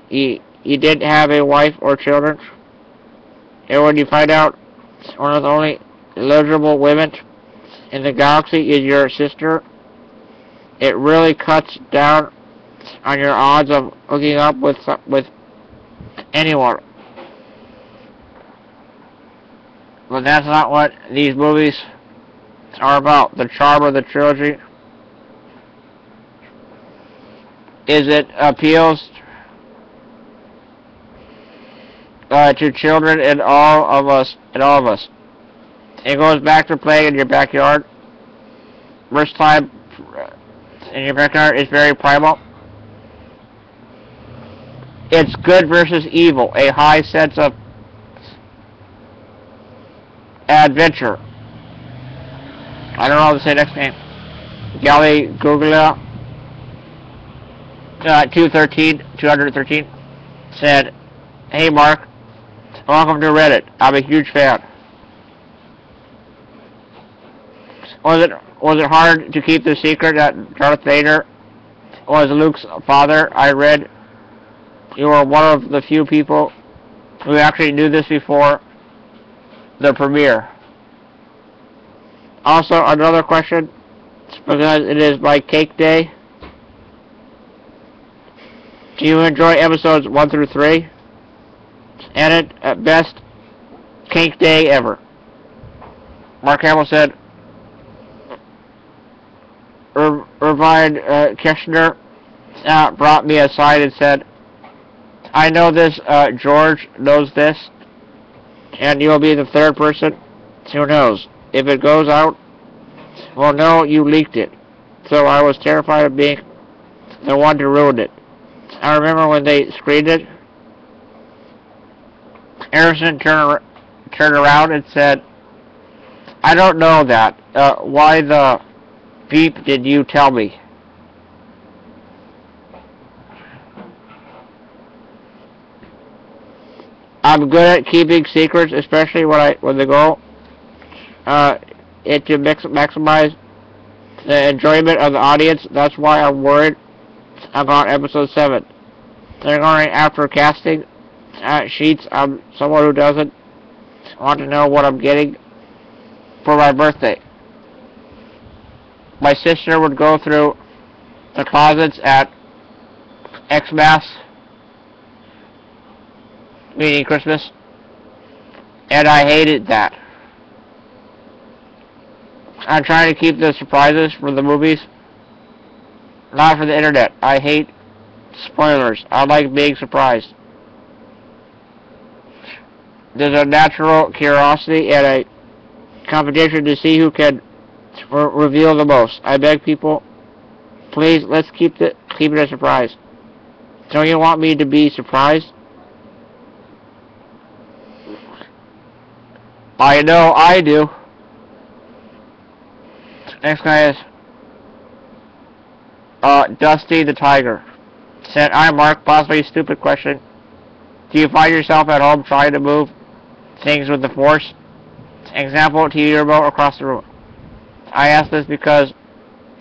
He, he didn't have a wife or children. And when you find out one of the only eligible women in the galaxy is your sister, it really cuts down on your odds of hooking up with with anyone. But that's not what these movies are about. The charm of the trilogy is it appeals uh, to children and all of us and all of us. It goes back to playing in your backyard. First time in your backyard is very primal. It's good versus evil, a high sense of adventure. I don't know how to say next name. Gally Guglia, uh, 213, 213, said, Hey Mark, welcome to Reddit. I'm a huge fan. Was it was it hard to keep the secret that Darth Vader was Luke's father? I read you were one of the few people who actually knew this before the premiere. Also, another question, because it is my cake day. Do you enjoy episodes 1 through 3? And it, at best, cake day ever. Mark Hamill said, Ir Irvin uh, Kershner uh, brought me aside and said, I know this, uh, George knows this, and you'll be the third person who knows. If it goes out, well, no, you leaked it. So I was terrified of being the one to ruin it. I remember when they screened it, Harrison turned, turned around and said, I don't know that. Uh, why the beep did you tell me? I'm good at keeping secrets, especially when I when the goal uh, it to mix, maximize the enjoyment of the audience. That's why I'm worried about episode seven. They're going after casting uh, sheets. I'm someone who doesn't want to know what I'm getting for my birthday. My sister would go through the closets at Xmas, meaning Christmas, and I hated that. I'm trying to keep the surprises for the movies, not for the internet. I hate spoilers. I like being surprised. There's a natural curiosity and a competition to see who can re reveal the most. I beg people, please let's keep it keep it a surprise. Don't you want me to be surprised? I know I do. Next guy is uh, Dusty the Tiger. Said, I'm Mark, possibly stupid question. Do you find yourself at home trying to move things with the force? Example, TV remote across the room. I ask this because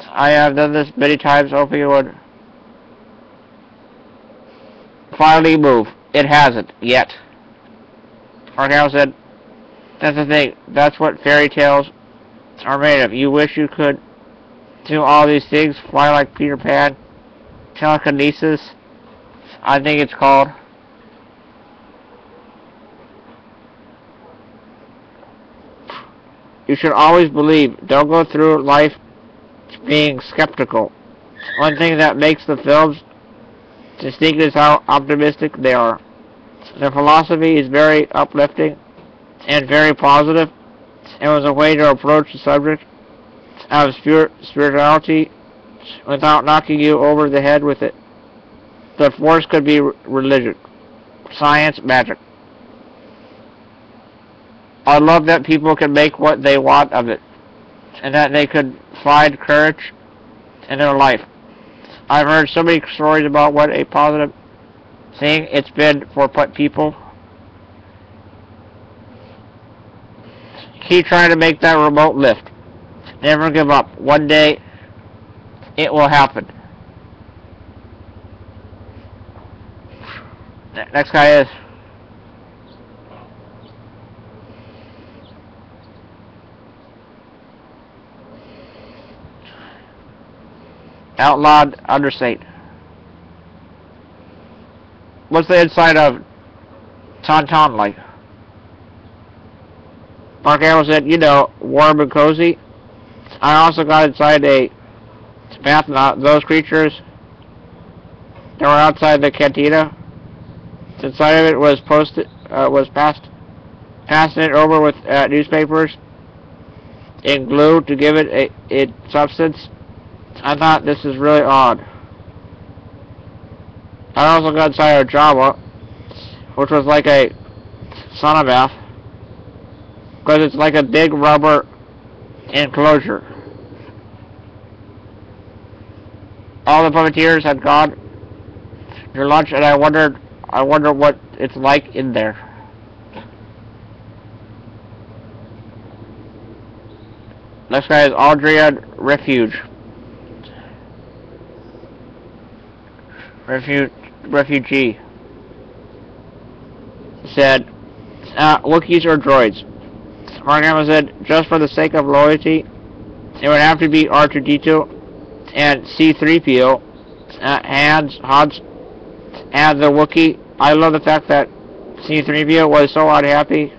I have done this many times hoping you would finally move. It hasn't, yet. Argyle said, that's the thing, that's what fairy tales are made of. You wish you could do all these things, fly like Peter Pan, telekinesis, I think it's called. You should always believe. Don't go through life being skeptical. One thing that makes the films distinct is how optimistic they are. Their philosophy is very uplifting and very positive. It was a way to approach the subject of spirit, spirituality without knocking you over the head with it. The force could be religion, science, magic. I love that people can make what they want of it, and that they could find courage in their life. I've heard so many stories about what a positive thing it's been for put people. Keep trying to make that remote lift. Never give up. One day, it will happen. Next guy is Outlawed Understate. What's the inside of Tauntaun like? Mark Arrow said, you know, warm and cozy. I also got inside a bath, those creatures that were outside the cantina. Inside of it was posted, uh, was passed, passing it over with uh, newspapers and glue to give it a, a substance. I thought this is really odd. I also got inside a Jawa, which was like a sauna bath, because it's like a big rubber enclosure. All the puppeteers had gone for lunch, and I wondered, I wonder what it's like in there. Next guy is Aldrian Refuge. Refu refugee. Said, uh, Wookiees or droids? Margamma said, just for the sake of loyalty, it would have to be R2-D2 and C-3PO, uh, Hans, Hans, and the Wookiee. I love the fact that C-3PO was so unhappy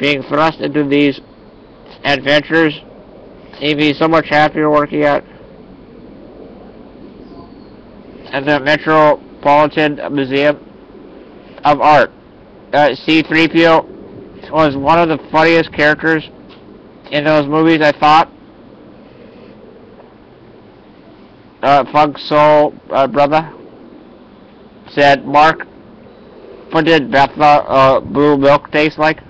being thrust into these adventures. He'd be so much happier working at at the Metropolitan Museum of Art. Uh, C-3PO was one of the funniest characters in those movies, I thought. Uh, Funk Soul uh, Brother said, Mark, what did Bethla uh, Blue Milk taste like?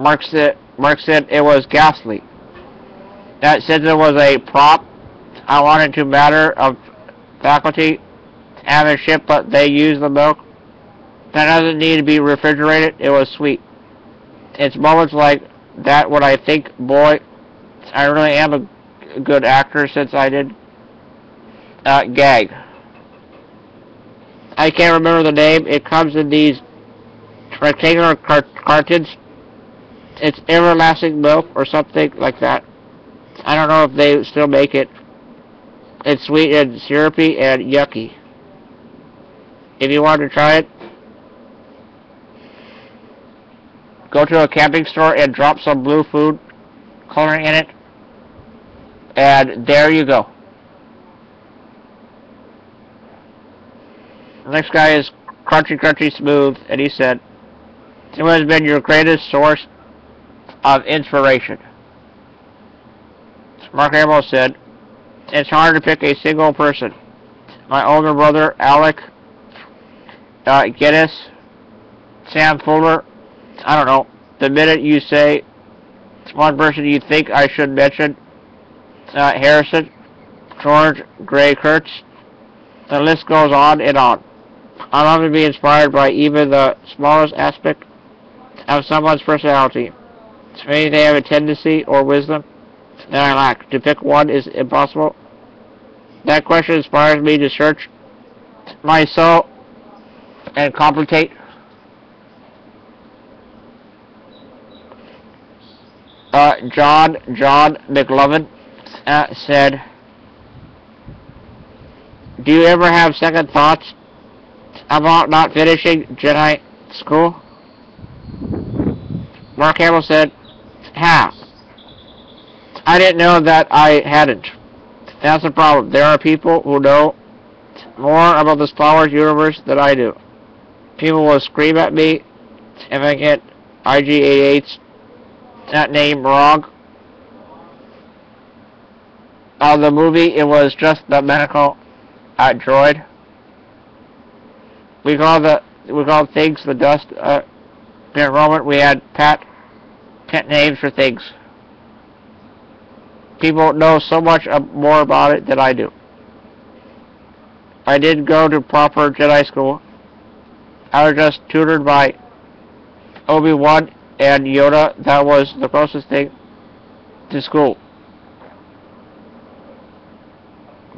Mark said, Mark said it was ghastly. That since it was a prop, I wanted to matter of faculty have a ship, but they use the milk. That doesn't need to be refrigerated. It was sweet. It's moments like that when I think, boy, I really am a good actor since I did uh, Gag. I can't remember the name. It comes in these rectangular cart cartons. It's everlasting milk or something like that. I don't know if they still make it. It's sweet and syrupy and yucky. If you want to try it, go to a camping store and drop some blue food coloring in it. And there you go. The next guy is Crunchy Crunchy Smooth, and he said, Who has been your greatest source of inspiration? Mark Hamill said, It's hard to pick a single person. My older brother, Alec uh, Sam Fuller, I don't know. The minute you say one person you think I should mention, uh, Harrison, George, Gary Kurtz, the list goes on and on. I love to be inspired by even the smallest aspect of someone's personality. Maybe they have a tendency or wisdom that I lack. To pick one is impossible. That question inspires me to search my soul and complicate Uh, John John McLovin uh, said, "Do you ever have second thoughts about not finishing Jedi school?" Mark Hamill said, "Ha, I didn't know that I hadn't. That's the problem. There are people who know more about the Star Wars universe than I do. People will scream at me if I get IG-88's that name wrong. On the movie, it was just the medical uh, droid. We call the we call things the dust. Uh, in Roman, we had pat pet names for things. People know so much more about it than I do. I didn't go to proper Jedi school. I was just tutored by Obi-Wan and Yoda. That was the closest thing to school.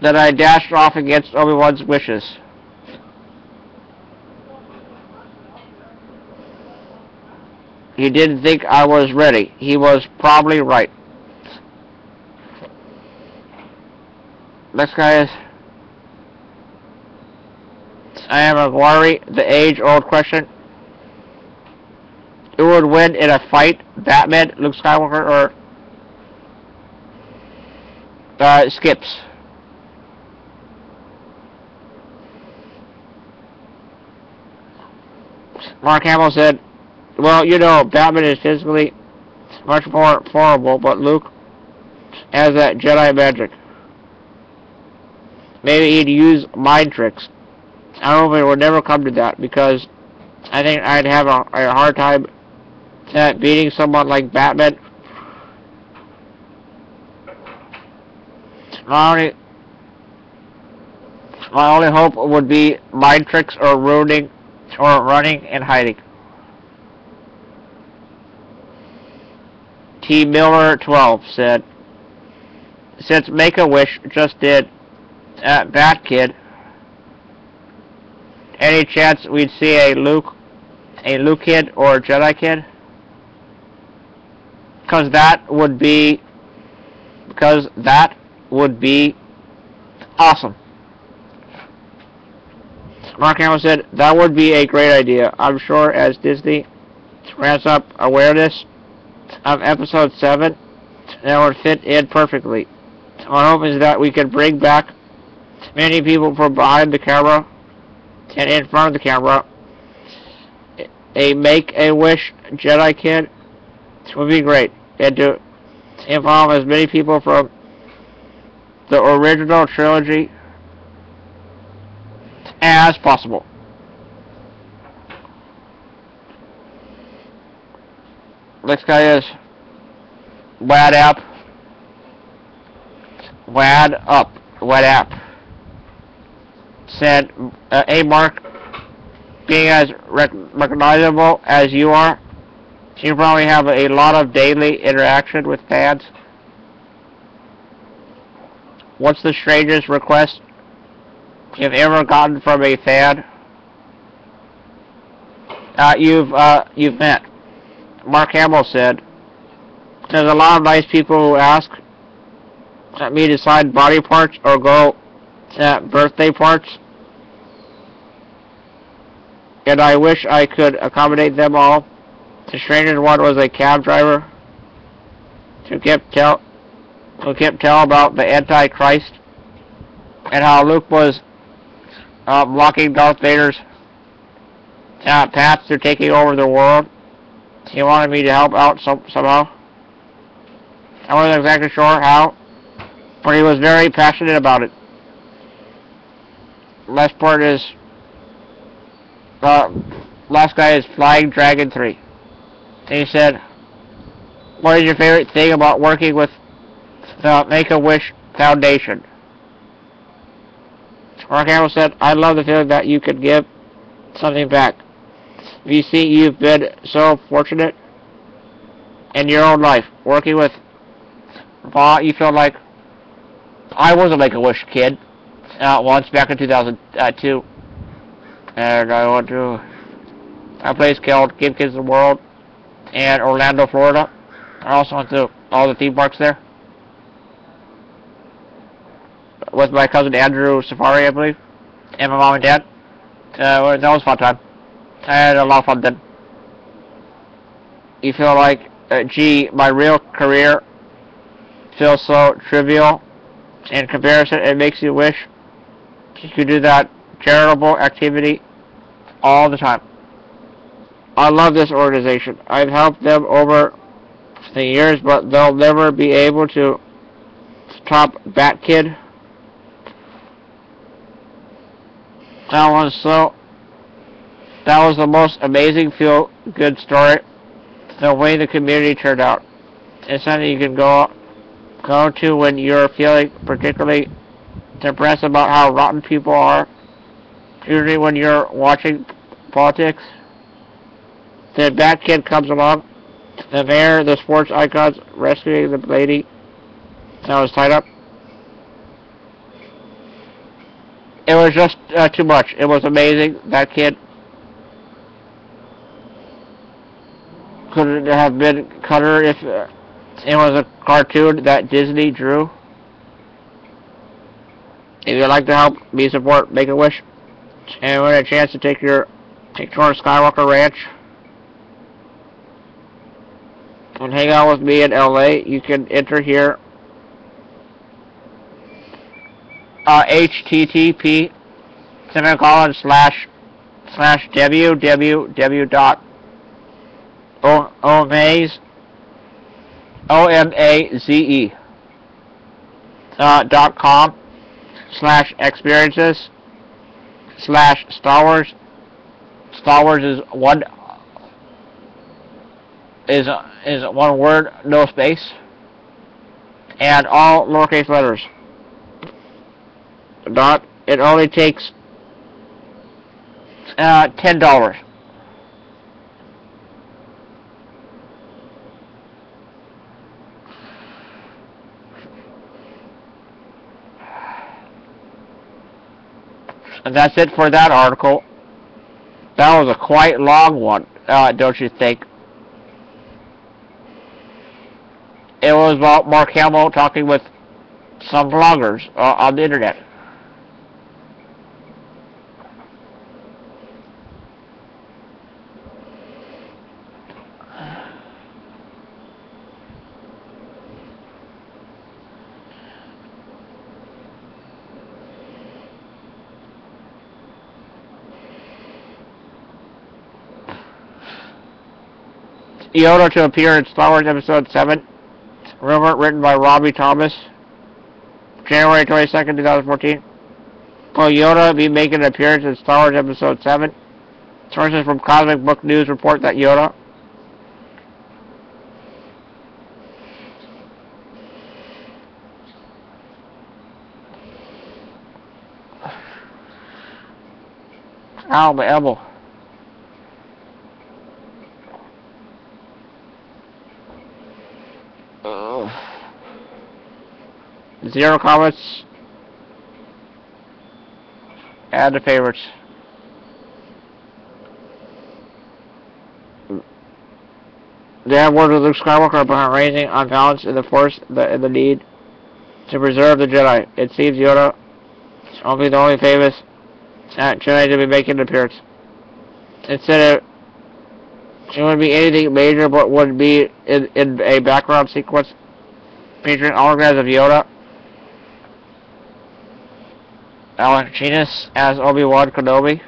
Then I dashed off against Obi-Wan's wishes. He didn't think I was ready. He was probably right. Next guy is... I am a worry, the age-old question. Who would win in a fight? Batman, Luke Skywalker, or... Uh, Skips? Mark Hamill said, well, you know, Batman is physically much more formidable, but Luke has that Jedi magic. Maybe he'd use mind tricks. I don't know if it would never come to that, because I think I'd have a, a hard time uh, beating someone like Batman. My only, my only hope would be mind tricks or ruining or running and hiding. T. Miller 12 said, since Make-A-Wish just did uh, Bat Kid, any chance we'd see a Luke, a Luke Kid or a Jedi Kid? Because that would be, because that would be awesome. Mark Hamill said, that would be a great idea. I'm sure as Disney ramps up awareness of episode 7 that would fit in perfectly. My hope is that we can bring back many people from behind the camera and in front of the camera. A Make-A-Wish Jedi Kid would be great. And to involve as many people from the original trilogy as possible. Next guy is Wad App. Wad Up. Wad App. Said, uh, hey Mark, being as rec recognizable as you are, you probably have a lot of daily interaction with fans. What's the strangest request you've ever gotten from a fan? Uh, you've uh, you've met. Mark Hamill said, "There's a lot of nice people who ask me to sign body parts or go to birthday parts, and I wish I could accommodate them all." The strangest one was a cab driver who kept tell who kept tell about the Antichrist and how Luke was uh, blocking Darth Vader's uh, path to taking over the world. He wanted me to help out some, somehow. I wasn't exactly sure how, but he was very passionate about it. Last part is, uh, last guy is Flying Dragon 3. And he said, what is your favorite thing about working with the Make-A-Wish Foundation? Mark Hamill said, I love the feeling that you could give something back. You see, you've been so fortunate in your own life, working with you feel like I was a Make-A-Wish kid uh, once back in 2002. And I went to a place called Give Kids of the World in Orlando, Florida. I also went to all the theme parks there. With my cousin Andrew Safari, I believe. And my mom and dad. Uh, that was a fun time. I had a lot of fun then. You feel like, uh, gee, my real career feels so trivial in comparison. It makes you wish you could do that charitable activity all the time. I love this organization. I've helped them over the years, but they'll never be able to top Bat Kid. That was so. That was the most amazing feel good story. The way the community turned out. It's something you can go go to when you're feeling particularly depressed about how rotten people are. Usually when you're watching politics. then that Kid comes along. The mayor, the sports icons rescuing the lady that was tied up. It was just uh, too much. It was amazing. That kid couldn't have been Cutter if uh, it was a cartoon that Disney drew. If you'd like to help me support Make-A-Wish and win a chance to take your take tour of Skywalker Ranch and hang out with me in LA, you can enter here. Uh, http semicolon slash slash www dot a uh, dot com slash experiences slash Star Wars. Star Wars is one is is one word, no space, and all lowercase letters. Dot. It only takes uh, ten dollars. And that's it for that article. That was a quite long one, uh, don't you think? It was about Mark Hamill talking with some vloggers uh, on the internet. Yoda to appear in Star Wars Episode 7. Rumor written by Robbie Thomas. January 22nd, 2014. Will Yoda be making an appearance in Star Wars Episode 7? Sources from Cosmic Book News report that Yoda Ow, my elbow. Zero comments add to favorites. They have words with Luke Skywalker about raising on balance in the Force the, the need to preserve the Jedi. It seems Yoda will be the only famous Jedi to be making an appearance. Instead of it wouldn't be anything major, but would be in, in a background sequence featuring holograms of Yoda. Alec Guinness as Obi-Wan Kenobi.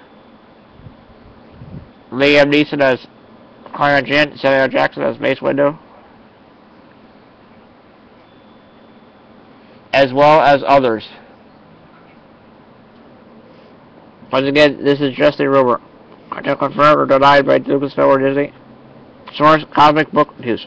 Liam Neeson as Qui-Gon Samuel Jackson as Mace Windu. As well as others. Once again, this is just a rumor. Until confirmed or denied by Lucasfilm or Disney. Source, comic book news.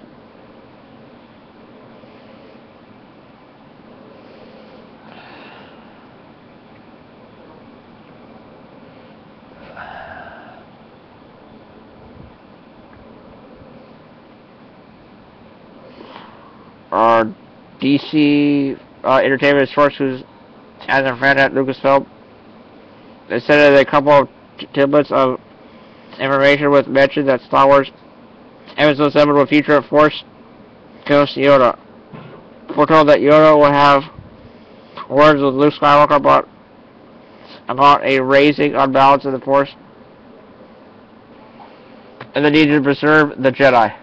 Our DC uh, Entertainment source who's has a friend at Lucasfilm. They said that a couple of tidbits of information with mention that Star Wars Episode 7 will feature Force Ghost Yoda. Foretold that Yoda will have words with Luke Skywalker about, about a raising unbalance in the Force and the need to preserve the Jedi.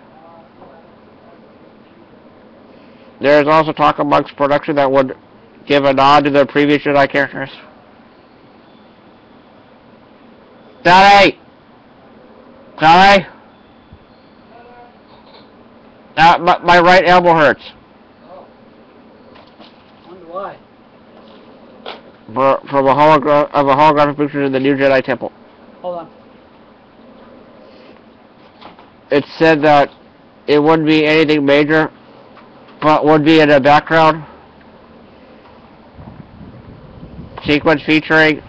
There is also talk amongst production that would give a nod to the previous Jedi characters. Daddy! Daddy! Uh, my, my right elbow hurts. Oh. Wonder why. For, from a hologra of a holographic picture in the New Jedi Temple. Hold on. It said that it wouldn't be anything major, but would be in the background sequence featuring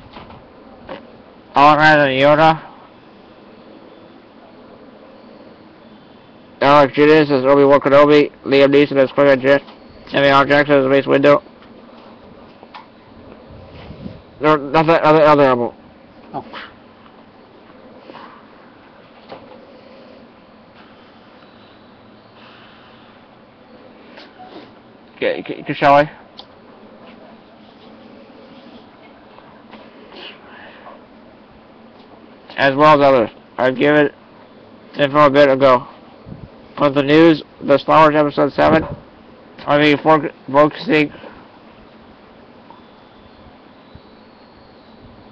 and Yoda. Alec Guinness as Obi-Wan Kenobi, Liam Neeson as Qui-Gon Jinn, Samuel Jackson as Mace Windu. No, nothing other album. Oh. Okay, shall I? As well as others. I've given info a bit ago. But the news, the Star Wars Episode 7, are being for- focusing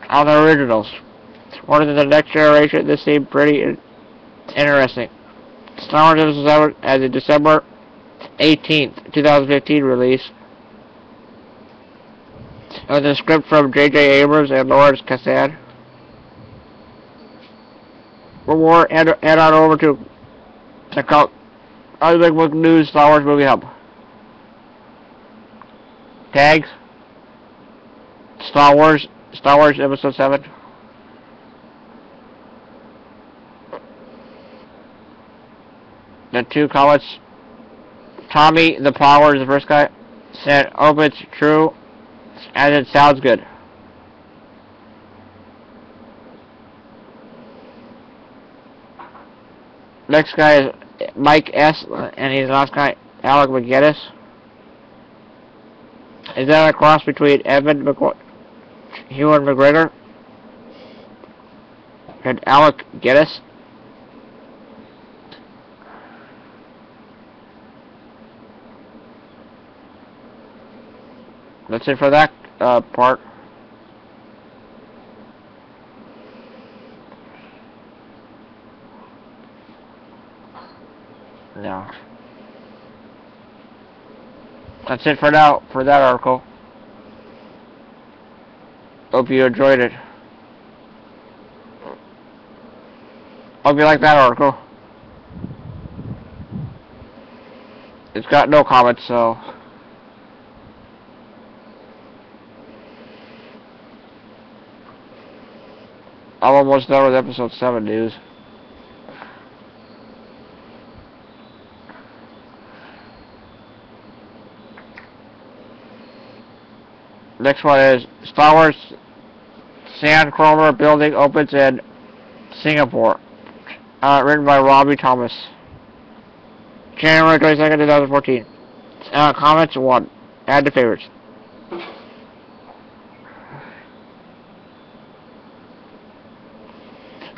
on the originals. More than the next generation, this seemed pretty interesting. Star Wars Episode 7 as a December 18th, 2015 release. With a script from J.J. Abrams and Lawrence Kasdan. For more, head, head on over to check out Other Book News Star Wars Movie Hub. Tags. Star Wars, Star Wars Episode 7. The two comments Tommy the Plower is the first guy. Said, hope it's true, as it sounds good. Next guy is Mike S. And he's the last guy, Alec McGinnis. Is that a cross between Evan McGo Ewan McGregor and Alec Guinness? That's it for that uh, part. No. That's it for now, for that article. Hope you enjoyed it. Hope you like that article. It's got no comments, so... I'm almost done with episode 7 news. Next one is Star Wars Sandcrawler building opens in Singapore. Uh, written by Robbie Thomas. January 22nd, 2014. Uh, comments 1. Add to favorites.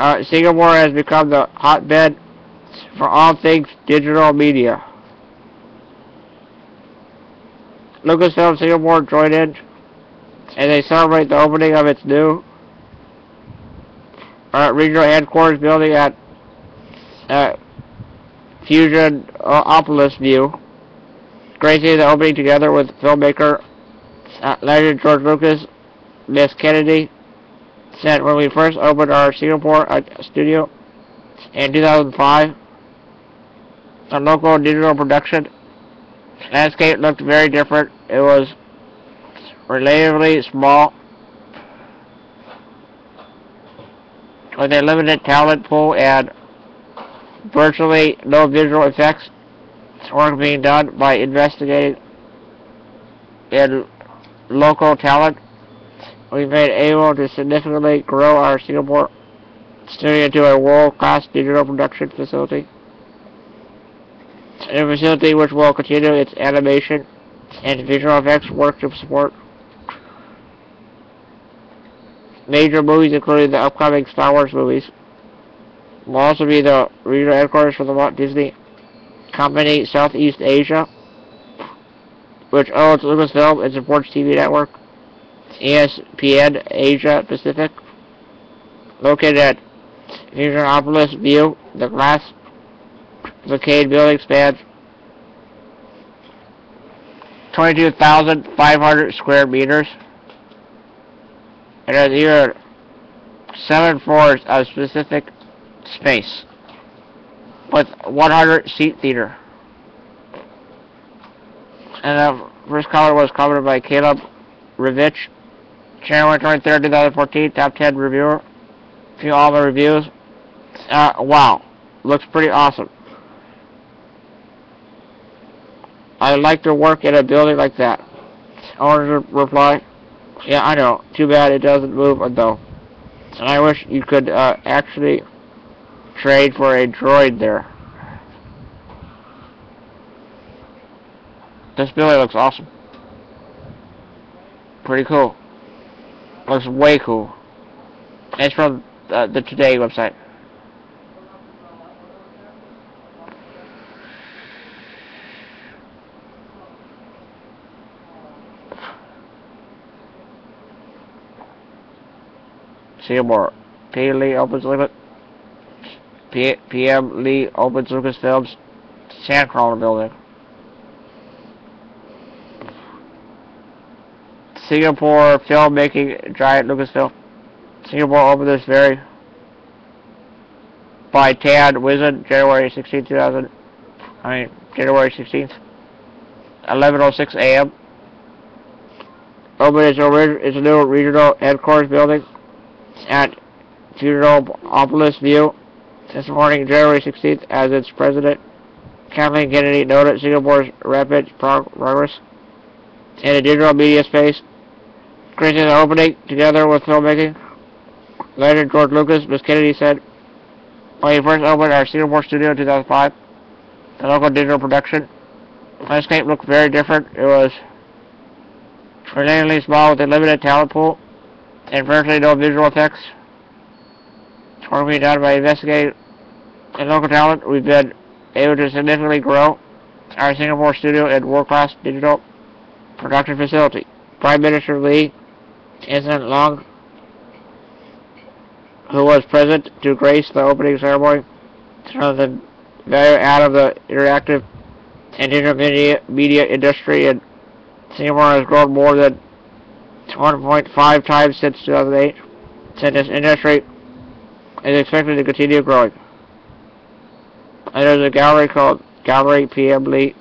Uh, Singapore has become the hotbed for all things digital media. Lucasfilm Singapore joined in and they celebrate the opening of its new uh, regional headquarters building at uh, Fusionopolis View. Gracing the opening together with filmmaker uh, legend George Lucas, Miss Kennedy, when we first opened our Singapore uh, studio in 2005, our local digital production landscape looked very different. It was relatively small with a limited talent pool and virtually no visual effects work being done by investigating in local talent. We've been able to significantly grow our Singapore studio into a world-class digital production facility. A facility which will continue its animation and visual effects work to support major movies including the upcoming Star Wars movies. Will also be the regional headquarters for the Walt Disney Company Southeast Asia, which owns Lucasfilm and supports TV network ESPN Asia Pacific. Located at Fusionopolis View, the glass facade building spans 22,500 square meters. It has seven floors of specific space with 100 seat theater. And the first color was covered by Caleb Rivich, January 23rd, 2014, top 10 reviewer. See all the reviews. Uh, wow. Looks pretty awesome. I'd like to work in a building like that. Owner reply, yeah, I know. Too bad it doesn't move though. And I wish you could uh, actually trade for a droid there. This building looks awesome. Pretty cool. Looks way cool. It's from uh, the Today website. Seymour. P. Lee opens limit. P. PM Lee opens Lucasfilm's Sandcrawler building. Singapore filmmaking giant Lucasfilm. Singapore opened this very by Tad Wizen, January 16, 2000. I mean, January 16th, 11:06 a.m. Opened its, its new regional headquarters building at Fusionopolis View this morning, January 16th, as its president, Kathleen Kennedy, noted Singapore's rapid progress in the digital media space, creating the opening together with filmmaking. Legend George Lucas, Ms. Kennedy said, when we first opened our Singapore studio in 2005, the local digital production landscape looked very different. It was relatively small with a limited talent pool and virtually no visual effects. Work being done by investigating and local talent, we've been able to significantly grow our Singapore studio and world-class digital production facility. Prime Minister Lee Hsien Loong, who was present to grace the opening ceremony, said the value add of the interactive and intermediate media, industry in Singapore has grown more than 1.5 times since 2008. Since this industry is expected to continue growing. And there's a gallery called Gallery PM Lee.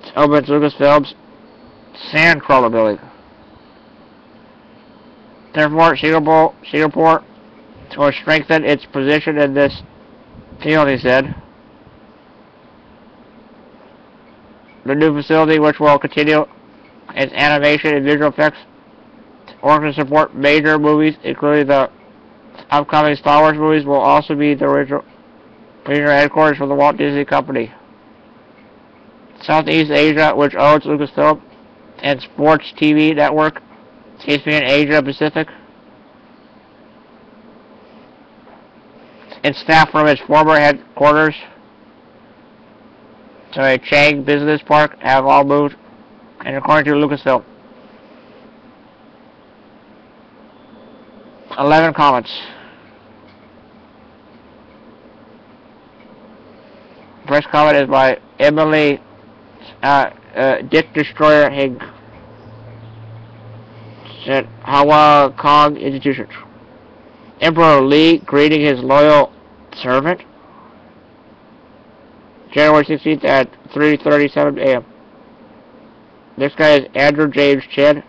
It's open Lucasfilm's Sandcrawler building. Therefore, Singapore, Singapore will strengthen its position in this field, he said. The new facility, which will continue its animation and visual effects working to support major movies, including the upcoming Star Wars movies, will also be the original regional headquarters for the Walt Disney Company. Southeast Asia, which owns Lucasfilm and Sports TV Network, ESPN Asia Pacific, and staff from its former headquarters to a Chang Business Park have all moved, and according to Lucasfilm. 11 comments. First comment is by Emily uh, uh, Dick Destroyer Hig. Said Hwa Chong Institution. Emperor Lee greeting his loyal servant. January 16th at 3.37 a.m. This guy is Andrew James Chen.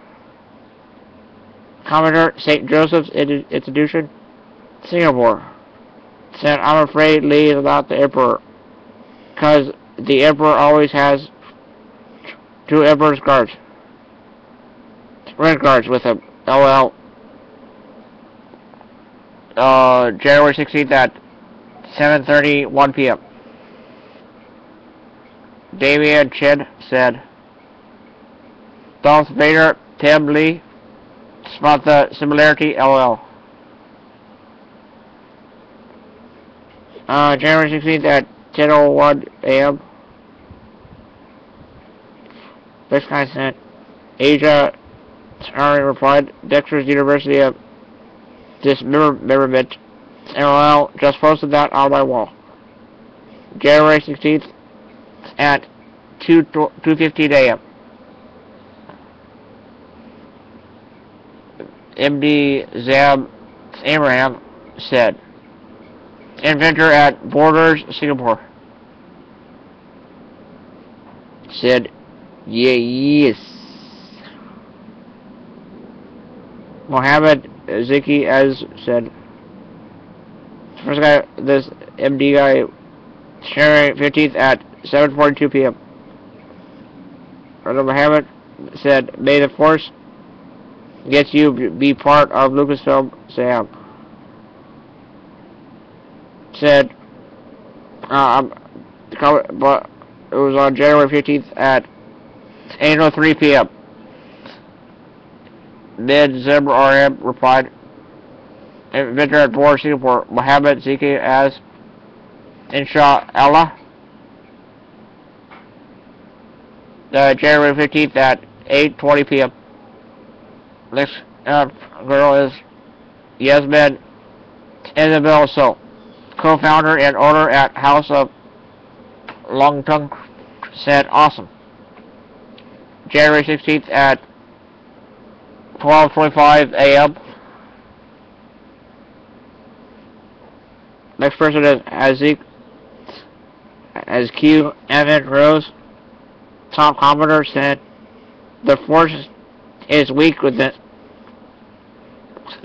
Commander, St. Joseph's Institution, Singapore. Said, I'm afraid Lee is not the Emperor. Because the Emperor always has two Emperor's guards. Red guards with him. LOL. Uh, January 16th at 7.30, 1 p.m. Damian Chin said, Darth Vader, Tim Lee, spot the similarity, LOL. Uh, January 16th at 10.01 a.m. This guy sent Asia Army replied, Dexter's University of Dismemberment, LOL, just posted that on my wall. January 16th at 2, 2.15 a.m. MD Zab Abraham said, inventor at Borders, Singapore, said, yeah, yes. Mohammed Ziki as said, first guy, this MD guy, sharing 15th at 7.42 p.m. Brother Muhammad said, May the Force get you be part of Lucasfilm Sam. Said, uh, but it was on January 15th at 8.03 p.m. Mid-Zebra RM replied, Inventor at board Singapore, Mohammed Ziki as Inshallah. Uh, January 15th at 8.20 p.m. Next uh, girl is Yasmin Isabel So, co-founder and owner at House of Longtung, said awesome. January 16th at 12.25 a.m. Next person is Azik, as Q Evan Rose. Tom Commodore said, the force is weak with this.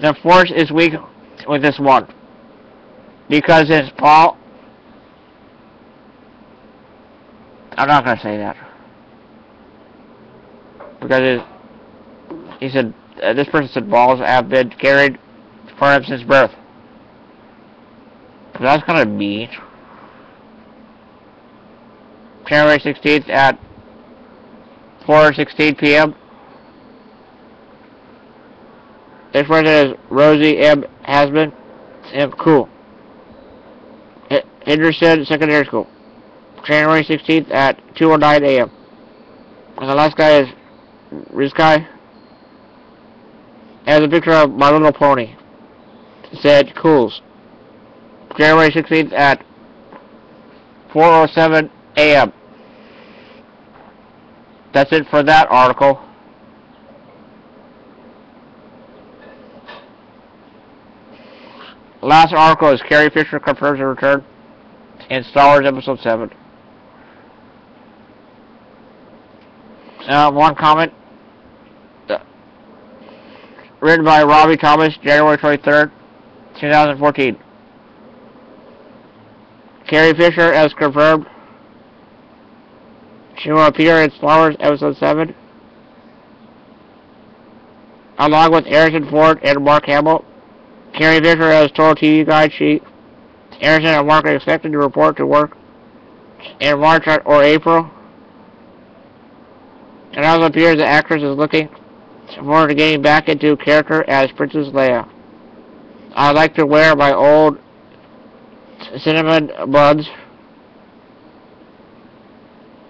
The force is weak with this one. Because it's Paul. I'm not going to say that. Because it, he said, uh, this person said balls have been carried for him since birth. That's of mean. January 16th at 4.16 p.m. This person is Rosie M. Hasman. M. Cool. Henderson Secondary School. January 16th at 2.09 a.m. And the last guy is Rizkai. Has a picture of My Little Pony. Said Cools. January 16th at 4.07 a.m. That's it for that article. Last article is Carrie Fisher confirms her return in Star Wars Episode 7. Uh, one comment. Written by Robbie Thomas, January 23rd, 2014. Carrie Fisher has confirmed she will appear in Star Wars Episode 7. along with Harrison Ford and Mark Hamill. Carrie Fisher has told TV Guide she, Harrison and Mark are expected to report to work in March or April. It also appears the actress is looking forward to getting back into character as Princess Leia. I like to wear my old cinnamon buns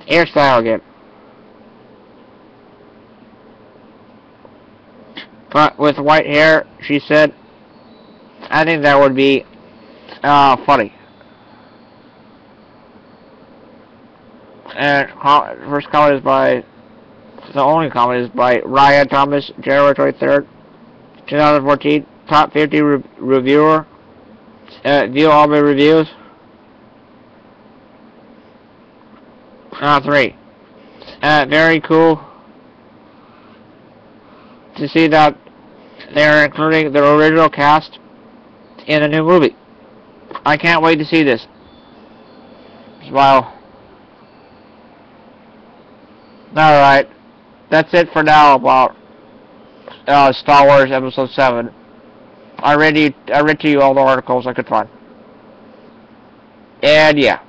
hairstyle again. But with white hair, she said, I think that would be uh, funny. And first comment is by, the only comment is by Ryan Thomas, January 23rd, 2014, top 50 re reviewer. Uh, view all my reviews. Uh, three. Uh, very cool to see that they're including the original cast in a new movie. I can't wait to see this. Well, alright. That's it for now about uh, Star Wars Episode 7. I read, you, I read to you all the articles I could find. And yeah.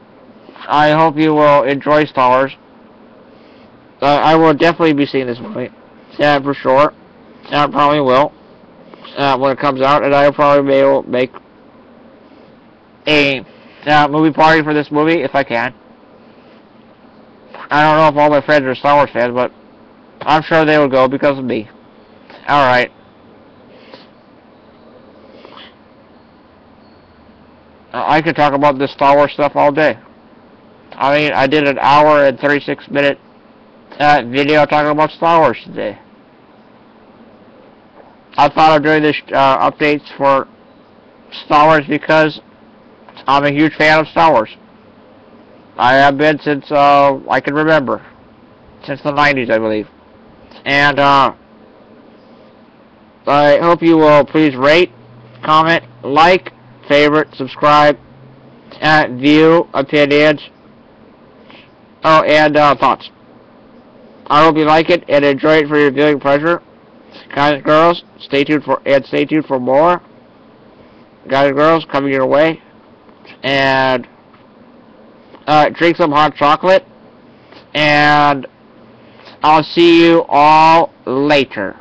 I hope you will enjoy Star Wars. Uh, I will definitely be seeing this movie. Yeah, for sure. I probably will. Uh, when it comes out, and I'll probably be able to make a uh, movie party for this movie if I can. I don't know if all my friends are Star Wars fans, but I'm sure they will go because of me. Alright. I could talk about this Star Wars stuff all day. I mean, I did an hour and 36 minute uh, video talking about Star Wars today. I thought of doing this uh, updates for Star Wars because I'm a huge fan of Star Wars. I have been since uh, I can remember. Since the 90s, I believe. And uh, I hope you will please rate, comment, like, favorite, subscribe, uh, view, opinions, oh, and uh, thoughts. I hope you like it and enjoy it for your viewing pleasure. Guys and girls, stay tuned for and stay tuned for more. Guys and girls, coming your way. And uh, drink some hot chocolate. And I'll see you all later.